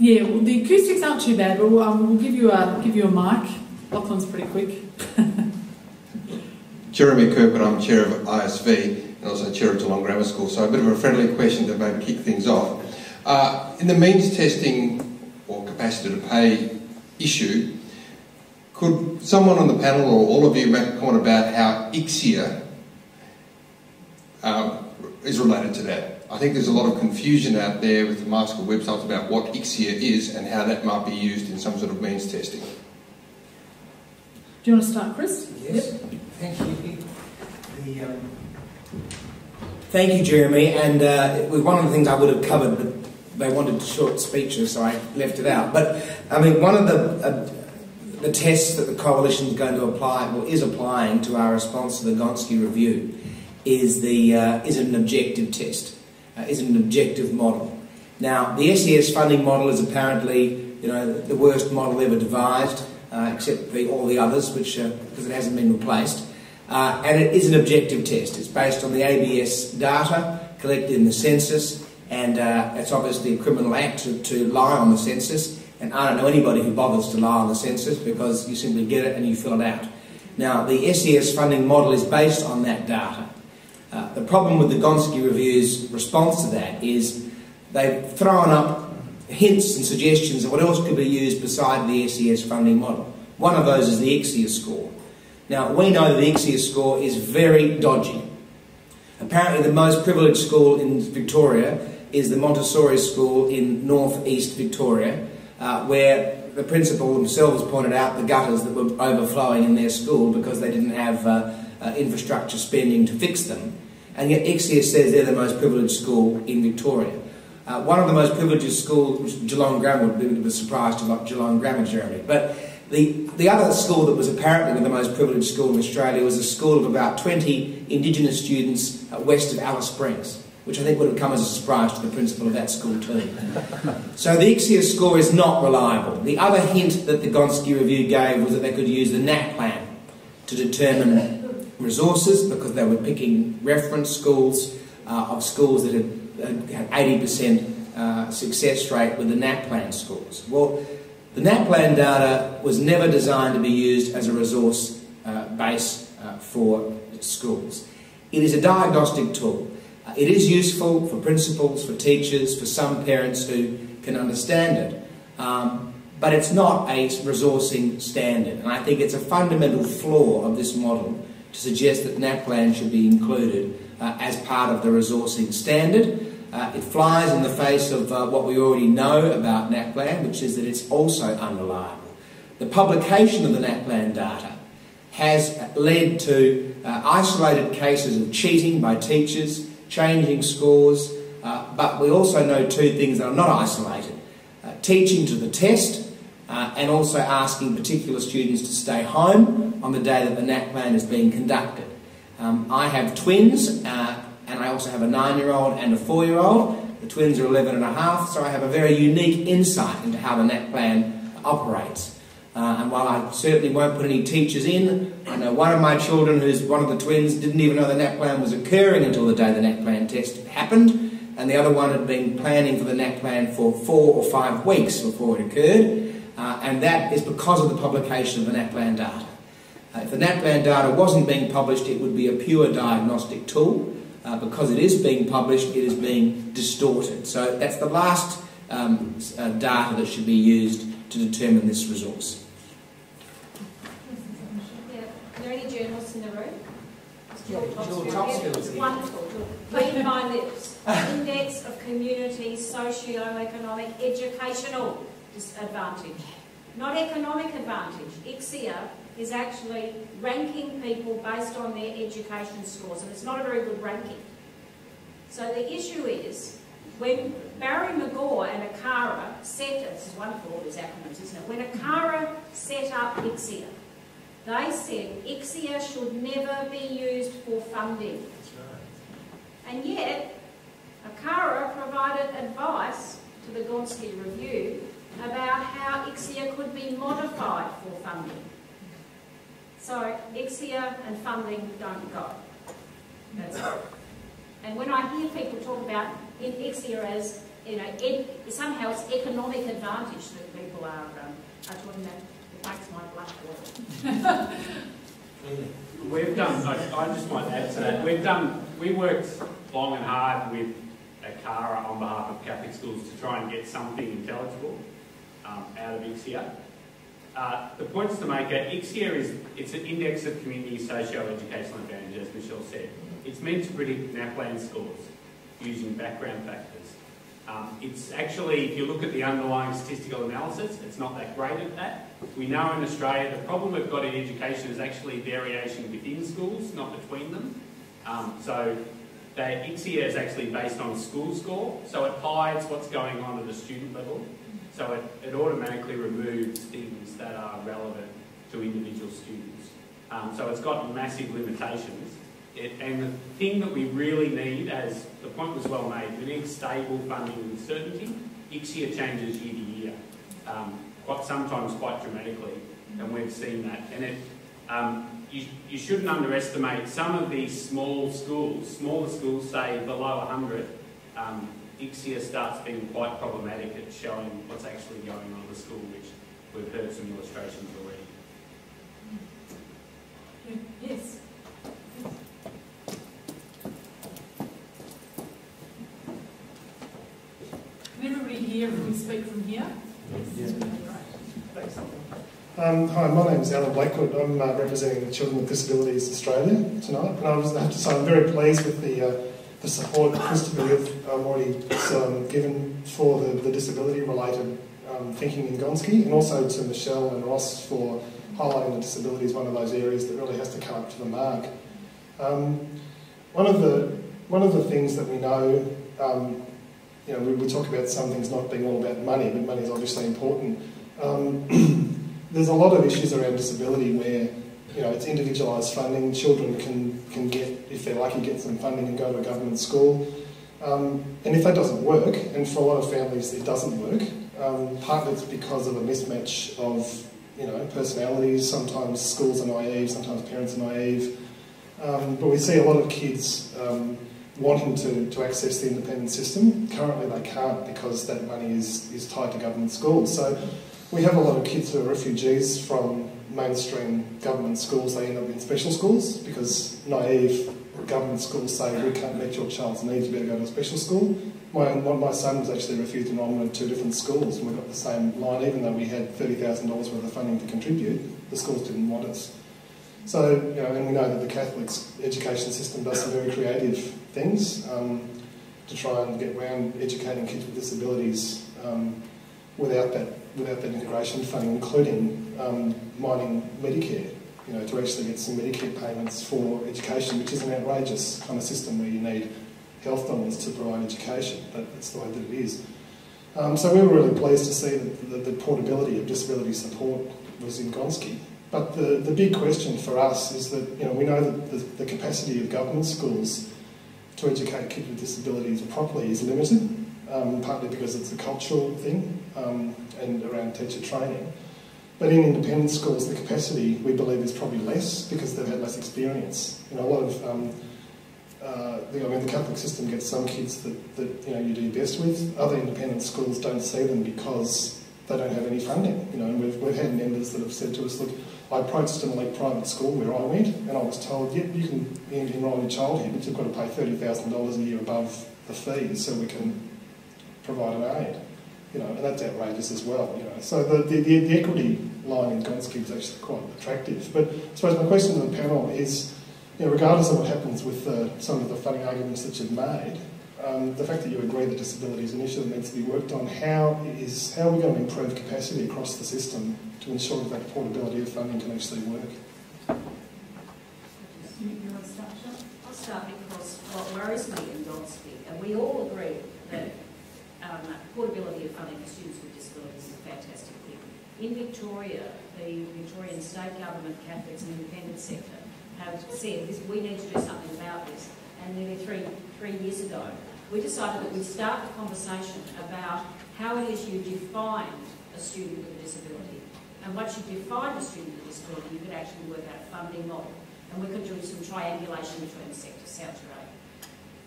B: Yeah, well, the acoustics aren't too bad, but we'll, um, we'll give you a give you a mic. Lachlan's pretty quick.
F: Jeremy Kirkwood, I'm chair of ISV and also chair of Geelong Grammar School. So a bit of a friendly question to maybe kick things off. Uh, in the means testing or capacity to pay issue, could someone on the panel or all of you make a comment about how ICSEA um, is related to that? I think there's a lot of confusion out there with the MySchool websites about what ICSEA is and how that might be used in some sort of means testing.
B: Do you want to start, Chris?
C: Yes. Yep. Thank you. The, um, thank you, Jeremy. And uh, it was one of the things I would have covered, but they wanted short speeches, so I left it out. But I mean, one of the uh, the tests that the coalition is going to apply, or is applying to our response to the Gonski review, is the uh, is an objective test, is an objective model. Now, the SES funding model is apparently, you know, the worst model ever devised uh, except the, all the others, which uh, because it hasn't been replaced. Uh, and it is an objective test. It's based on the ABS data collected in the census, and uh, it's obviously a criminal act to, to lie on the census. And I don't know anybody who bothers to lie on the census because you simply get it and you fill it out. Now, the SES funding model is based on that data. Uh, the problem with the Gonski Review's response to that is they've thrown up hints and suggestions of what else could be used beside the SES funding model. One of those is the ICSEA score. Now, we know that the ICSEA score is very dodgy. Apparently, the most privileged school in Victoria is the Montessori school in northeast Victoria, uh, where the principal themselves pointed out the gutters that were overflowing in their school because they didn't have uh, uh, infrastructure spending to fix them. And yet, ICSEA says they're the most privileged school in Victoria. Uh, one of the most privileged schools, Geelong Grammar would be a bit of a surprise to like Geelong Grammar, Jeremy. But the, the other school that was apparently the most privileged school in Australia was a school of about 20 Indigenous students uh, west of Alice Springs, which I think would have come as a surprise to the principal of that school too. so the ICSEA score is not reliable. The other hint that the Gonski Review gave was that they could use the NAPLAN to determine resources because they were picking reference schools uh, of schools that had had 80% uh, success rate with the NAPLAN scores. Well, the NAPLAN data was never designed to be used as a resource uh, base uh, for schools. It is a diagnostic tool. Uh, it is useful for principals, for teachers, for some parents who can understand it, um, but it's not a resourcing standard. And I think it's a fundamental flaw of this model to suggest that NAPLAN should be included uh, as part of the resourcing standard. Uh, it flies in the face of uh, what we already know about NAPLAN, which is that it's also unreliable. The publication of the NAPLAN data has led to uh, isolated cases of cheating by teachers, changing scores, uh, but we also know two things that are not isolated. Uh, teaching to the test uh, and also asking particular students to stay home on the day that the NAPLAN is being conducted. Um, I have twins and I also have a nine-year-old and a four-year-old. The twins are 11 and a half, so I have a very unique insight into how the NAPLAN operates. Uh, and while I certainly won't put any teachers in, I know one of my children, who's one of the twins, didn't even know the NAPLAN was occurring until the day the NAPLAN test happened, and the other one had been planning for the NAPLAN for four or five weeks before it occurred, uh, and that is because of the publication of the NAPLAN data. Uh, if the NAPLAN data wasn't being published, it would be a pure diagnostic tool uh, because it is being published, it is being distorted. So that's the last um, uh, data that should be used to determine this resource.
G: Yeah. Are there any journalists in the room?
C: Jewel Topsfield.
G: Wonderful. Read my lips. Index of community socio-economic educational disadvantage. Not economic advantage. ICSEA is actually ranking people based on their education scores, and it's not a very good ranking. So the issue is, when Barry McGaw and ACARA set, this is wonderful all these acronyms, isn't it? When ACARA set up ICSEA, they said ICSEA should never be used for funding. And yet, ACARA provided advice to the Gonski Review about how ICSEA could be modified for funding. So ICSEA and funding don't go. That's. And when I hear people talk about in as, you know, ed, somehow it's economic advantage that people are, um, are talking about, it makes my blood boil.
E: We've done, I just might add to that, we've done, we worked long and hard with ACARA on behalf of Catholic schools to try and get something intelligible um, out of ICSEA. Uh, the points to make are ICSEA is it's an index of community socio-educational advantage, as Michelle said. It's meant to predict NAPLAN scores using background factors. Um, it's actually, if you look at the underlying statistical analysis, it's not that great at that. We know in Australia the problem we've got in education is actually variation within schools, not between them. Um, so the ICSEA is actually based on school score, so it hides what's going on at the student level. So it, it automatically removes things that are relevant to individual students. Um, so it's got massive limitations. It, and the thing that we really need, as the point was well made, we need stable funding and certainty. ICSEA changes year to year, um, quite, sometimes quite dramatically, and we've seen that. And it, um, you, you shouldn't underestimate some of these small schools, smaller schools, say below 100, um, ICSEA starts being quite problematic at showing what's actually going on in the school, which we've heard some illustrations already.
B: Yes. Can everybody hear if we speak from here? Yes. Great.
H: Um, hi, my name is Alan Blackwood. I'm uh, representing Children with Disabilities Australia tonight, and I, was, I have to say I'm very pleased with the uh, the support Christopher um, already um, given for the, the disability-related um, thinking in Gonski, and also to Michelle and Ross for highlighting the disability as one of those areas that really has to come up to the mark. Um, one of the one of the things that we know, um, you know, we, we, talk about some things not being all about money, but money is obviously important. Um, there's a lot of issues around disability where you know it's individualised funding. Children can can get, if they're lucky, get some funding and go to a government school. Um, and if that doesn't work, and for a lot of families it doesn't work, um, partly it's because of a mismatch of you know personalities. Sometimes schools are naive, sometimes parents are naive. Um, but we see a lot of kids um, wanting to, to access the independent system. Currently they can't because that money is, is tied to government schools. So we have a lot of kids who are refugees from mainstream government schools. They end up in special schools because naive government schools say we can't meet your child's needs, you better go to a special school. My, my son was actually refused enrolment in two different schools and we got the same line, even though we had $30,000 worth of funding to contribute, the schools didn't want us. So, you know, and we know that the Catholic education system does some very creative things um, to try and get around educating kids with disabilities um, without that without that integration funding, including um, mining Medicare, you know, to actually get some Medicare payments for education, which is an outrageous kind of system where you need health dollars to provide education, but it's the way that it is. Um, so we were really pleased to see that the, the, portability of disability support was in Gonski. But the, the big question for us is that, you know, we know that the, the capacity of government schools to educate kids with disabilities properly is limited, um, partly because it's a cultural thing um, and around teacher training. But in independent schools, the capacity we believe is probably less because they've had less experience. You know, a lot of um, uh, the, I mean, the Catholic system gets some kids that, that you know you do best with. Other independent schools don't see them because they don't have any funding. You know, and we've, we've had members that have said to us, look, I approached an elite private school where I went, and I was told, yep, you can enrol your child here, but you've got to pay $30,000 a year above the fees so we can provide an aid. You know, and that's outrageous as well. You know, so the, the, the equity line in Gonski is actually quite attractive. But I suppose my question to the panel is, you know, regardless of what happens with uh, some of the funding arguments that you've made, um, the fact that you agree that disability is an issue that needs to be worked on, how is how are we going to improve capacity across the system to ensure that that portability of funding can actually work?
G: I'll start because what worries me in Gonski, and we all agree that um, portability of funding for students with disabilities is a fantastic thing. In Victoria, the Victorian state government, Catholics and independent sector have said this, we need to do something about this. And nearly three, three years ago, we decided that we'd start the conversation about how it is you define
D: a student with a disability. And once you define a student with a disability, you could actually work out a funding model. And we could do some triangulation between the sectors. Sounds great.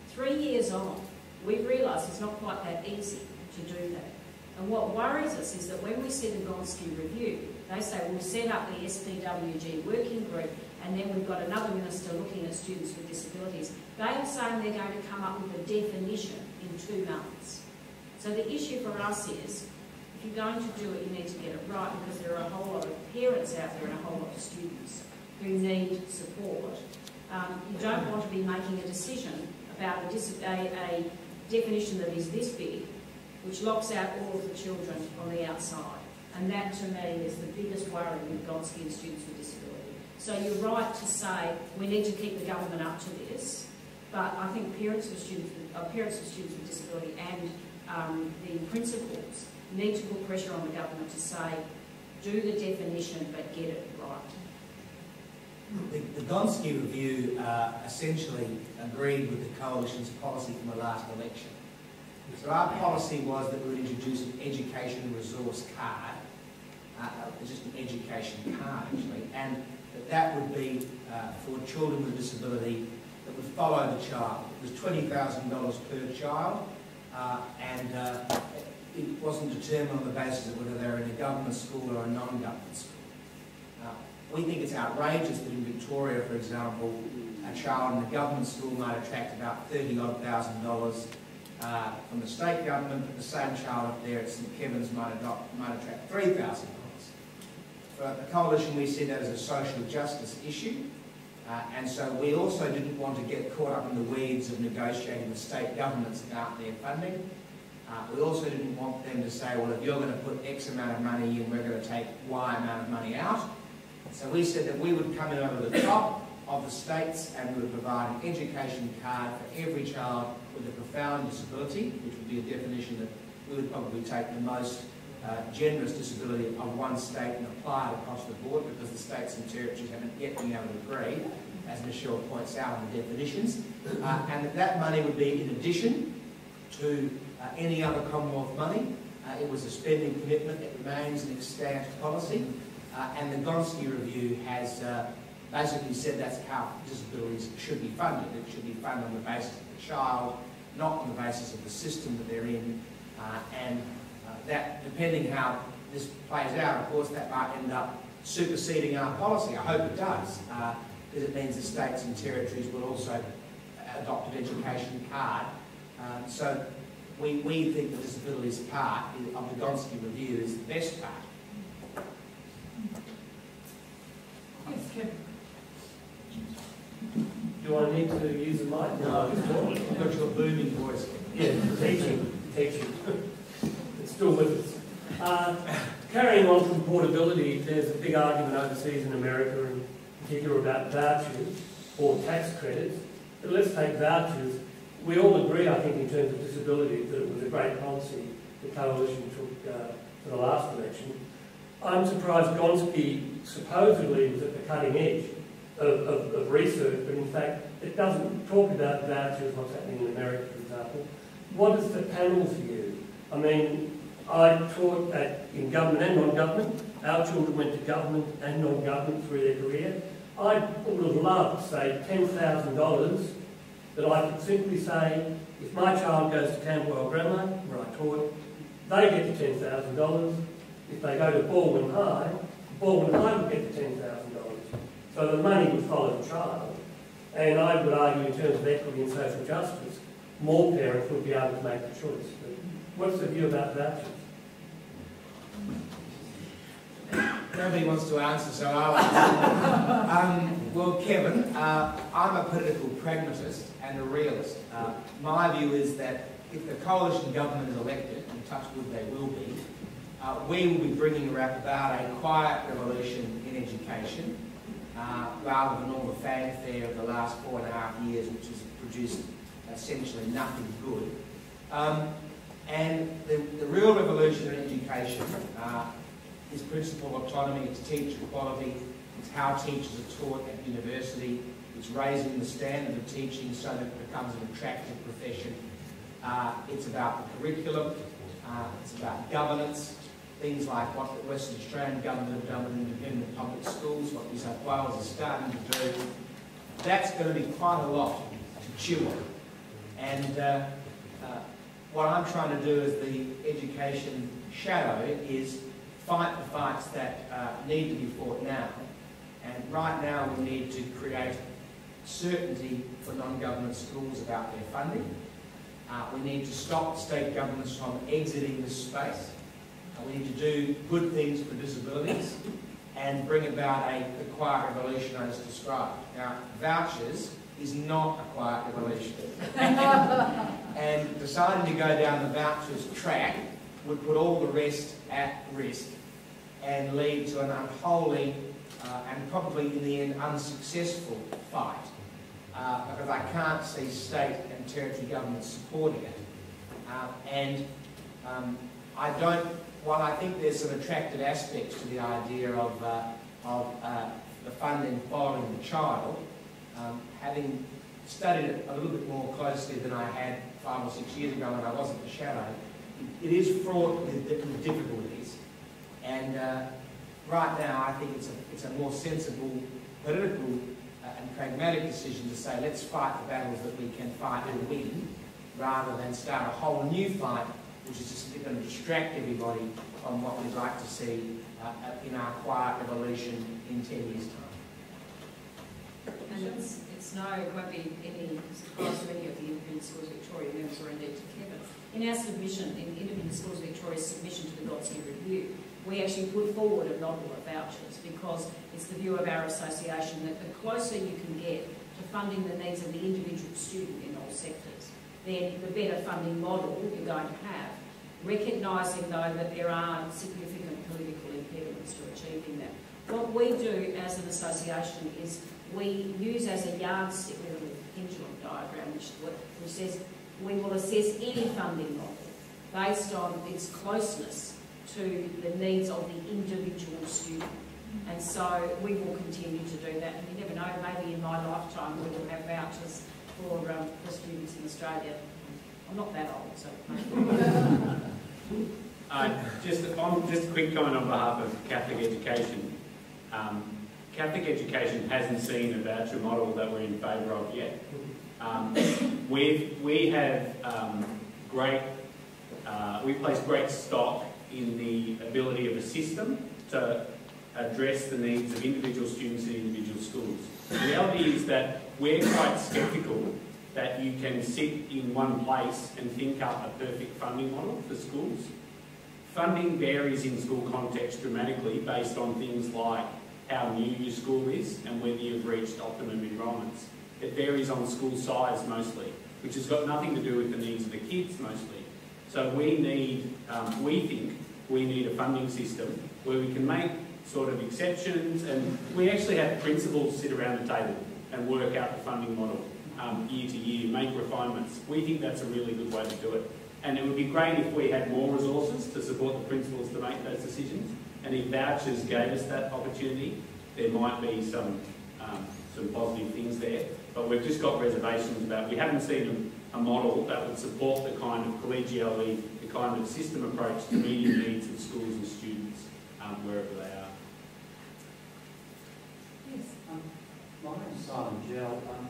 D: Three years on, we've realised it's not quite that easy to do that. And what worries us is that when we see the Gonski review, they say we'll set up the SPWG working group and then we've got another minister looking at students with disabilities. They are saying they're going to come up with a definition in two months. So the issue for us is, if you're going to do it, you need to get it right because there are a whole lot of parents out there and a whole lot of students who need support. Um, you don't want to be making a decision about a, a, a definition that is this big, which locks out all of the children on the outside. And that, to me, is the biggest worry with Gonski and students with disability. So you're right to say we need to keep the government up to this, but I think parents of students, with, uh, parents of students with disability and um, the principals need to put pressure on the government to say, do the definition but get it right.
C: The, the Gonski review uh, essentially agreed with the coalition's policy from the last election. So our policy was that we would introduce an education resource card, uh, just an education card actually, and that that would be uh, for children with disability that would follow the child. It was $20,000 per child, uh, and uh, it wasn't determined on the basis of whether they're in a government school or a non-government school. We think it's outrageous that in Victoria, for example, a child in a government school might attract about 30 odd thousand dollars uh, from the state government, but the same child up there at St Kevin's might, adopt, might attract $3,000. For the coalition, we see that as a social justice issue, uh, and so we also didn't want to get caught up in the weeds of negotiating with state governments about their funding. Uh, we also didn't want them to say, well, if you're going to put X amount of money in, we're going to take Y amount of money out. So we said that we would come in over the top of the states and we would provide an education card for every child with a profound disability, which would be a definition that we would probably take the most uh, generous disability of one state and apply it across the board because the states and territories haven't yet been able to agree, as Michelle points out in the definitions. Uh, and that, that money would be in addition to uh, any other Commonwealth money. Uh, it was a spending commitment. It remains an extant policy. Uh, and the Gonski Review has uh, basically said that's how disabilities should be funded. It should be funded on the basis of the child, not on the basis of the system that they're in. Uh, and uh, that, depending how this plays out, of course, that might end up superseding our policy. I hope it does, uh, because it means the states and territories will also adopt an education card. Um, so we, we think the disabilities part of the Gonski review is the best part.
B: Yes, Kevin.
I: Do I need to use the mic? No.
C: You've got your booming voice.
I: Yeah, teaching, teaching. It's still with us. Uh, carrying on from portability, there's a big argument overseas in America, in particular about vouchers or tax credits. But let's take vouchers. We all agree, I think, in terms of disability, that it was a great policy the coalition took uh, for the last election. I'm surprised Gonski supposedly was at the cutting edge of, of, of, research, but in fact it doesn't talk about vouchers, what's happening in America, for example. What is the panel view? I mean, I taught at, in government and non-government. Our children went to government and non-government through their career. I would have loved, say, $10,000 that I could simply say, if my child goes to Camberwell Grammar, where I taught, they get the $10,000. If they go to Balwyn High, Balwyn High would get the $10,000. So the money would follow the child. And I would argue in terms of equity and social justice, more parents would be able to make the choice. But what's the view about vouchers?
C: Nobody wants to answer, so I'll answer. um, well, Kevin, uh, I'm a political pragmatist and a realist. Uh, my view is that if the coalition government is elected, and touch wood they will be, uh, we will be bringing about a quiet revolution in education uh, rather than all the fanfare of the last four and a half years, which has produced essentially nothing good. Um, and the, the, real revolution in education uh, is principal autonomy, it's teacher quality, it's how teachers are taught at university, it's raising the standard of teaching so that it becomes an attractive profession. Uh, it's about the curriculum, uh, it's about governance, things like what the Western Australian government have done with independent public schools, what New South Wales is starting to do, that's going to be quite a lot to chew on. And uh, uh, what I'm trying to do as the education shadow is fight the fights that uh, need to be fought now. And right now we need to create certainty for non-government schools about their funding. Uh, we need to stop state governments from exiting this space. We need to do good things for disabilities and bring about a, a quiet revolution as described. Now, vouchers is not a quiet revolution. and deciding to go down the vouchers track would put all the rest at risk and lead to an unholy uh, and probably in the end unsuccessful fight uh, because I can't see state and territory governments supporting it. Uh, and um, I don't, while I think there's some attractive aspects to the idea of, uh, of uh, the funding following the child, um, having studied it a little bit more closely than I had five or six years ago when I wasn't the shadow, it, is fraught with, with difficulties. And uh, right now, I think it's a, it's a more sensible political uh, and pragmatic decision to say, let's fight the battles that we can fight and win, rather than start a whole new fight, which is just going to distract everybody from what we'd like to see uh, in our quiet revolution in 10 years' time.
D: And it's, it's no, it won't be any surprise to any of the Independent Schools Victoria members or indeed to Kevin. In our submission, in Independent Schools Victoria's submission to the Gonski Review, we actually put forward a model of vouchers because it's the view of our association that the closer you can get to funding the needs of the individual student in all sectors, then the better funding model you're going to have. Recognising though that there are significant political impediments to achieving that. What we do as an association is we use as a yardstick a little pendulum diagram which, which says we will assess any funding model based on its closeness to the needs of the individual student. And so we will continue to do that. And you never know, maybe in my lifetime we will have vouchers for, um, for students in Australia. I'm not that old, so
E: uh, just, on, just a quick comment on behalf of Catholic education. Um, Catholic education hasn't seen a voucher model that we're in favour of yet. Um, we we have um, great, uh, we place great stock in the ability of a system to address the needs of individual students in individual schools. The reality is that we're quite sceptical that you can sit in one place and think up a perfect funding model for schools. Funding varies in school context dramatically based on things like how new your school is and whether you've reached optimum enrolments. It varies on school size mostly, which has got nothing to do with the needs of the kids mostly. So we need, um, we think, we need a funding system where we can make sort of exceptions and we actually have principals sit around the table and work out the funding model um, year to year, make refinements. We think that's a really good way to do it. And it would be great if we had more resources to support the principals to make those decisions. And if vouchers gave us that opportunity, there might be some um, some positive things there. But we've just got reservations about, we haven't seen a, a model that would support the kind of collegiality, the kind of system approach to meeting the needs of schools and students um, wherever they are.
J: Yes. Um, my name's Simon Gell. Um,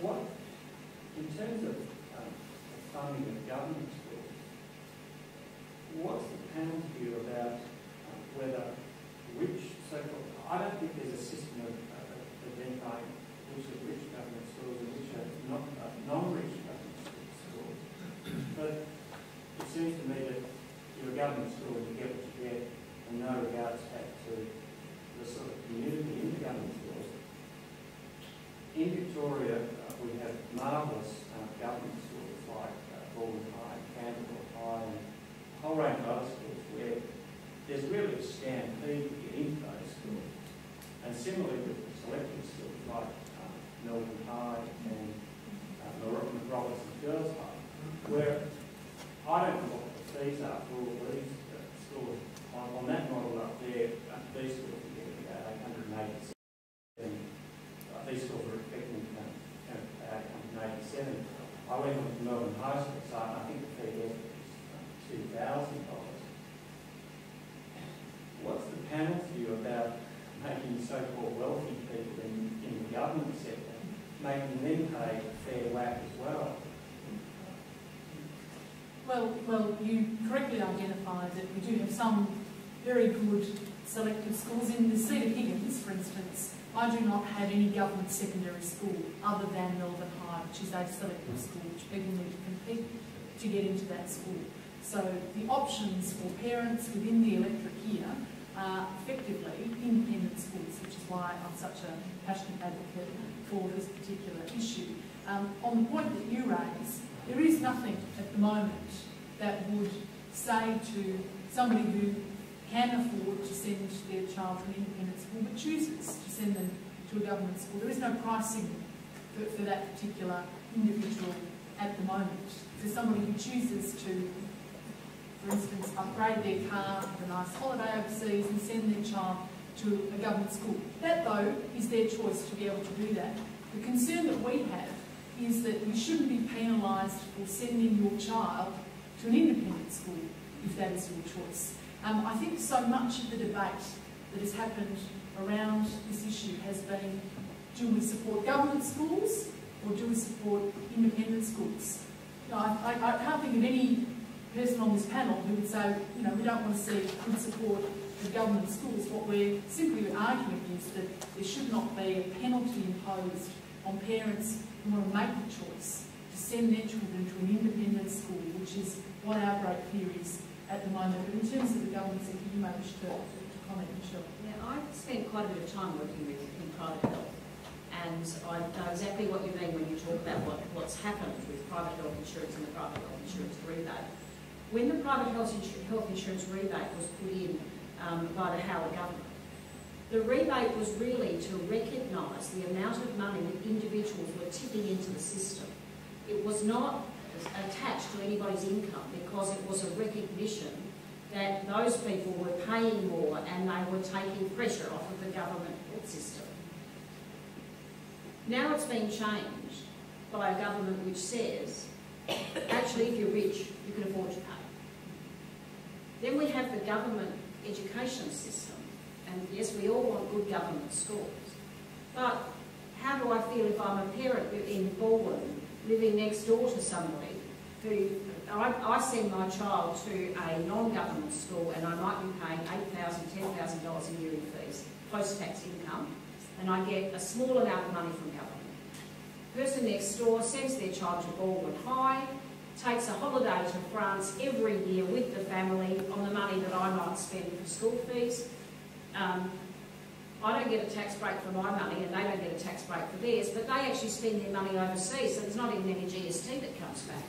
J: what in aggregate earning more than $160,000 a year are really deemed now by the current government to be wealthy. What, in terms of um, funding of government schools, what's the panel's view about um, whether which so-called, I don't think there's a system of uh, identifying which are rich government schools and which are not, uh, non-rich government schools. But it seems to me that you're a government school and you get what you get and no regards back to the sort of community in the government schools. In Victoria, we have marvellous uh, government schools like uh, Balwyn High, Camberwell High, and a whole range of other schools where there's really a stampede to get into those schools. And similarly with selective schools like uh, Melbourne High and uh, Robertson Girls High, where I don't know what the fees are for all these uh, schools. On, on that model up there, uh, these schools are getting about 887. Uh, these schools are expecting 1987. I went to Melbourne High School I think the fee was $2,000. What's the panel's view about making so-called wealthy people in, in the government sector, making them pay fair whack as well?
B: Well, well, you correctly identified that we do have some very good selective schools in the Cedar Higgins, for instance, I do not have any government secondary school other than Melbourne High, which is a selective school, which people need to compete to get into that school. So the options for parents within the electorate here are effectively independent schools, which is why I'm such a passionate advocate for this particular issue. Um, on the point that you raise, there is nothing at the moment that would say to somebody who can afford to send their child to an independent school but chooses to send them to a government school. There is no pricing for, for that particular individual at the moment. For somebody who chooses to, for instance, upgrade their car, have a nice holiday overseas and send their child to a government school. That, though, is their choice to be able to do that. The concern that we have is that you shouldn't be penalised for sending your child to an independent school if that is your choice. Um, I think so much of the debate that has happened around this issue has been do we support government schools or do we support independent schools? I, I, I can't think of any person on this panel who would say, you know, we don't want to see good support of government schools. What we're simply arguing is that there should not be a penalty imposed on parents who want to make the choice to send their children to an independent school, which is what our great fear is at the moment. But in terms of the government sector, you may wish to, to comment, Michelle.
D: Yeah, I've spent quite a bit of time working with in private health, and I know exactly what you mean when you talk about what, what's happened with private health insurance and the private health insurance rebate. When the private health, insur health insurance rebate was put in um, by the Howard government, the rebate was really to recognise the amount of money that individuals were tipping into the system. It was not attached to anybody's income because it was a recognition that those people were paying more and they were taking pressure off of the government health system. Now it's been changed by a government which says, actually if you're rich, you can afford to pay. Then we have the government education system, and yes, we all want good government schools, but how do I feel if I'm a parent in Balwyn living next door to somebody who I, I send my child to a non-government school and I might be paying $8,000, $10,000 a year in fees, post-tax income, and I get a small amount of money from government. Person next door sends their child to Balwyn High, takes a holiday to France every year with the family on the money that I might spend for school fees. Um, I don't get a tax break for my money and they don't get a tax break for theirs, but they actually spend their money overseas, so there's not even any GST that comes back.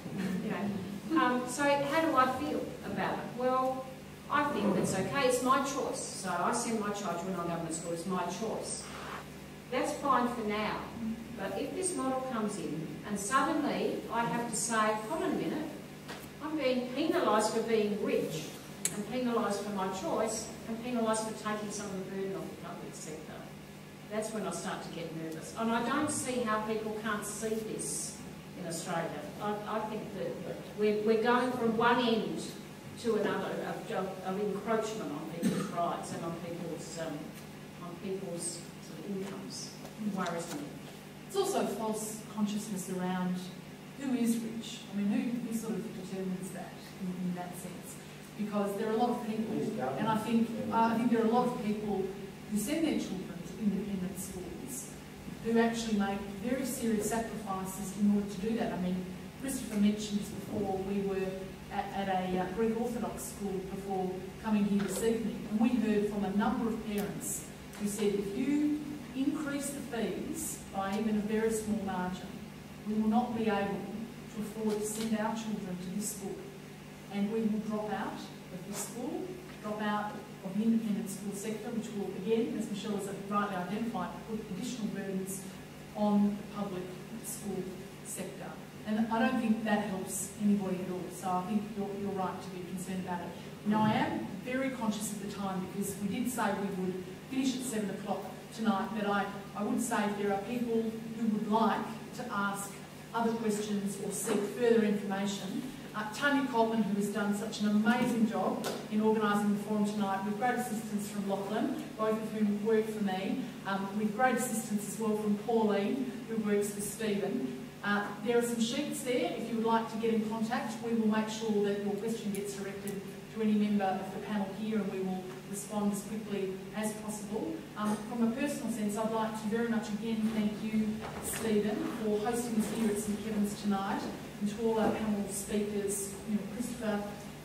D: You know. Um, so how do I feel about it? Well, I think that's okay. It's my choice. So I send my child to a non-government school. It's my choice. That's fine for now. But if this model comes in and suddenly I have to say, hold on a minute, I'm being penalised for being rich and penalised for my choice and penalised for taking some of the burden off the public sector. That's when I start to get nervous. And I don't see how people can't see this in Australia. I, I think that we're, we're going from one end to another of, of, of encroachment on people's rights and on people's, um, on people's sort of incomes. It worries me.
B: It's also false consciousness around who is rich. I mean, who, who sort of determines that in, in that sense? because there are a lot of people, and I think uh, I think there are a lot of people who send their children to independent schools who actually make very serious sacrifices in order to do that. I mean, Christopher mentioned this before. We were at, at a uh, Greek Orthodox school before coming here this evening, and we heard from a number of parents who said, if you increase the fees by even a very small margin, we will not be able to afford to send our children to this school and we will drop out of this school, drop out of the independent school sector, which will, again, as Michelle has rightly identified, put additional burdens on the public school sector. And I don't think that helps anybody at all. So I think you're, you're right to be concerned about it. Now, I am very conscious of the time because we did say we would finish at 7 o'clock tonight, but I, I would say if there are people who would like to ask other questions or seek further information, uh, Tanya Coleman, who has done such an amazing job in organising the forum tonight, with great assistance from Lachlan, both of whom work for me, um, with great assistance as well from Pauline, who works for Stephen. Uh, there are some sheets there. If you would like to get in contact, we will make sure that your question gets directed to any member of the panel here and we will respond as quickly as possible. Um, from a personal sense, I'd like to very much again thank you, Stephen, for hosting us here at St Kevin's tonight and to all our panel speakers, you know, Christopher,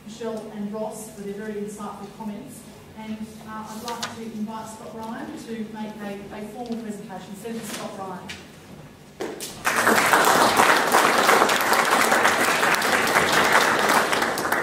B: Michelle and Ross for their very insightful comments. And uh, I'd like to invite Scott Ryan to make a, a formal presentation. Senator Scott Ryan.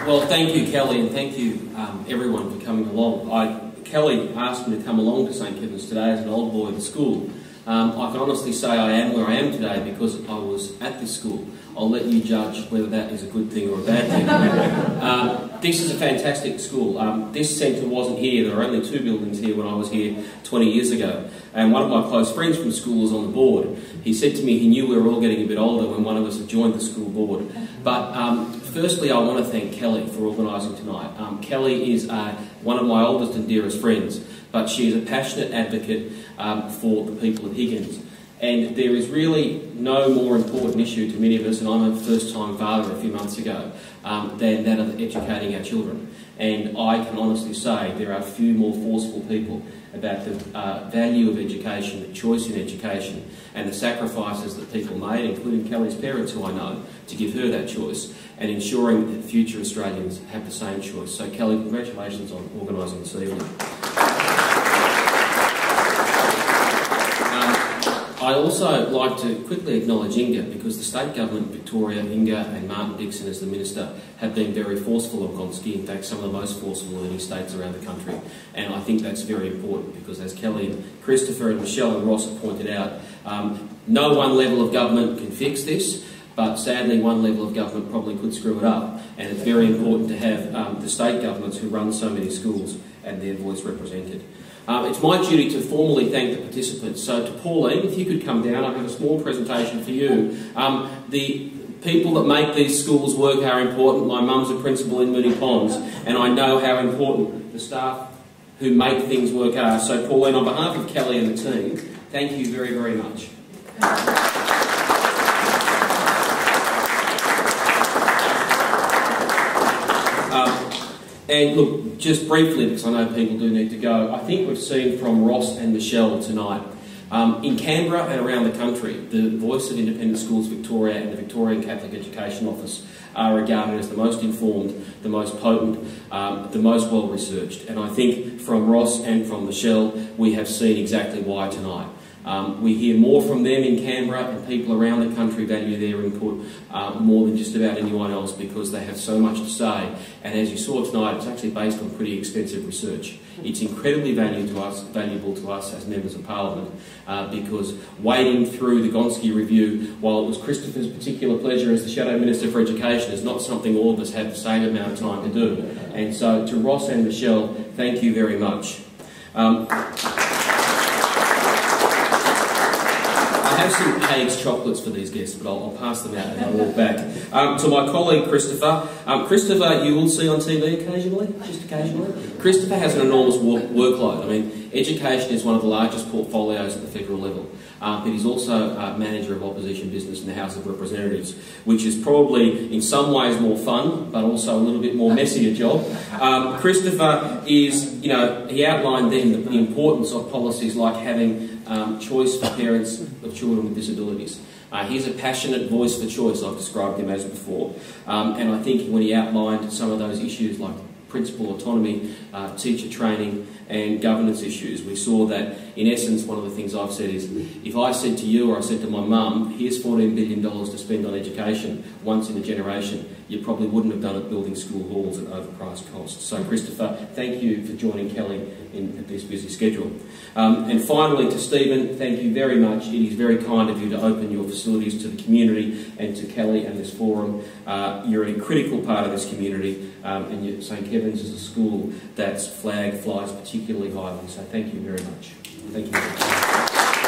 K: Well, thank you, Kelly, and thank you, um, everyone, for coming along. I, Kelly asked me to come along to St Kevin's today as an old boy of the school. Um, I can honestly say I am where I am today because I was at this school. I'll let you judge whether that is a good thing or a bad thing. um, this is a fantastic school. Um, this centre wasn't here. There were only two buildings here when I was here 20 years ago. And one of my close friends from school was on the board. He said to me he knew we were all getting a bit older when one of us had joined the school board. But um, firstly, I want to thank Kelly for organising tonight. Um, Kelly is uh, one of my oldest and dearest friends, but she is a passionate advocate um, for the people of Higgins. And there is really no more important issue to many of us, and I'm a first time father a few months ago, um, than that of educating our children. And I can honestly say there are few more forceful people about the uh, value of education, the choice in education, and the sacrifices that people made, including Kelly's parents, who I know, to give her that choice, and ensuring that future Australians have the same choice. So, Kelly, congratulations on organising this evening. I also like to quickly acknowledge Inga because the state government, Victoria, Inga and Martin Dixon as the minister have been very forceful of Gonski, in fact some of the most forceful of any states around the country and I think that's very important because as Kelly Christopher and Michelle and Ross have pointed out, um, no one level of government can fix this but sadly one level of government probably could screw it up and it's very important to have um, the state governments who run so many schools and their voice represented. Um, it's my duty to formally thank the participants. So to Pauline, if you could come down, I have a small presentation for you. Um, the people that make these schools work are important. My mum's a principal in Moonee Ponds, and I know how important the staff who make things work are. So Pauline, on behalf of Kelly and the team, thank you very, very much. Um, and look, just briefly, because I know people do need to go, I think we've seen from Ross and Michelle tonight. Um, in Canberra and around the country, the voice of Independent Schools Victoria and the Victorian Catholic Education Office are regarded as the most informed, the most potent, um, the most well researched. And I think from Ross and from Michelle, we have seen exactly why tonight. Um, we hear more from them in Canberra, and people around the country value their input uh, more than just about anyone else because they have so much to say. And as you saw tonight, it's actually based on pretty expensive research. It's incredibly valuable to us, valuable to us as members of Parliament uh, because wading through the Gonski review, while it was Christopher's particular pleasure as the Shadow Minister for Education, is not something all of us have the same amount of time to do. And so to Ross and Michelle, thank you very much. Um, have some Haigh's chocolates for these guests, but I'll, I'll pass them out as I'll walk back. Um, to my colleague Christopher. Um, Christopher, you will see on TV occasionally, just occasionally. Christopher has an enormous work workload. I mean, education is one of the largest portfolios at the federal level. But he's also uh, manager of opposition business in the House of Representatives, which is probably in some ways more fun, but also a little bit more messy a job. Um, Christopher is, you know, he outlined then the, the importance of policies like having um, choice for parents of children with disabilities. Uh, he's a passionate voice for choice, I've described him as before. Um, and I think when he outlined some of those issues like principal autonomy, uh, teacher training, and governance issues. We saw that, in essence, one of the things I've said is if I said to you or I said to my mum, here's $14 billion to spend on education once in a generation, you probably wouldn't have done it building school halls at overpriced costs. So, Christopher, thank you for joining Kelly in this busy schedule. Um, and finally, to Stephen, thank you very much. It is very kind of you to open your facilities to the community and to Kelly and this forum. Uh, you're a critical part of this community, um, and St Kevin's is a school that's flag flies particularly highly. So, thank you very much. Thank you.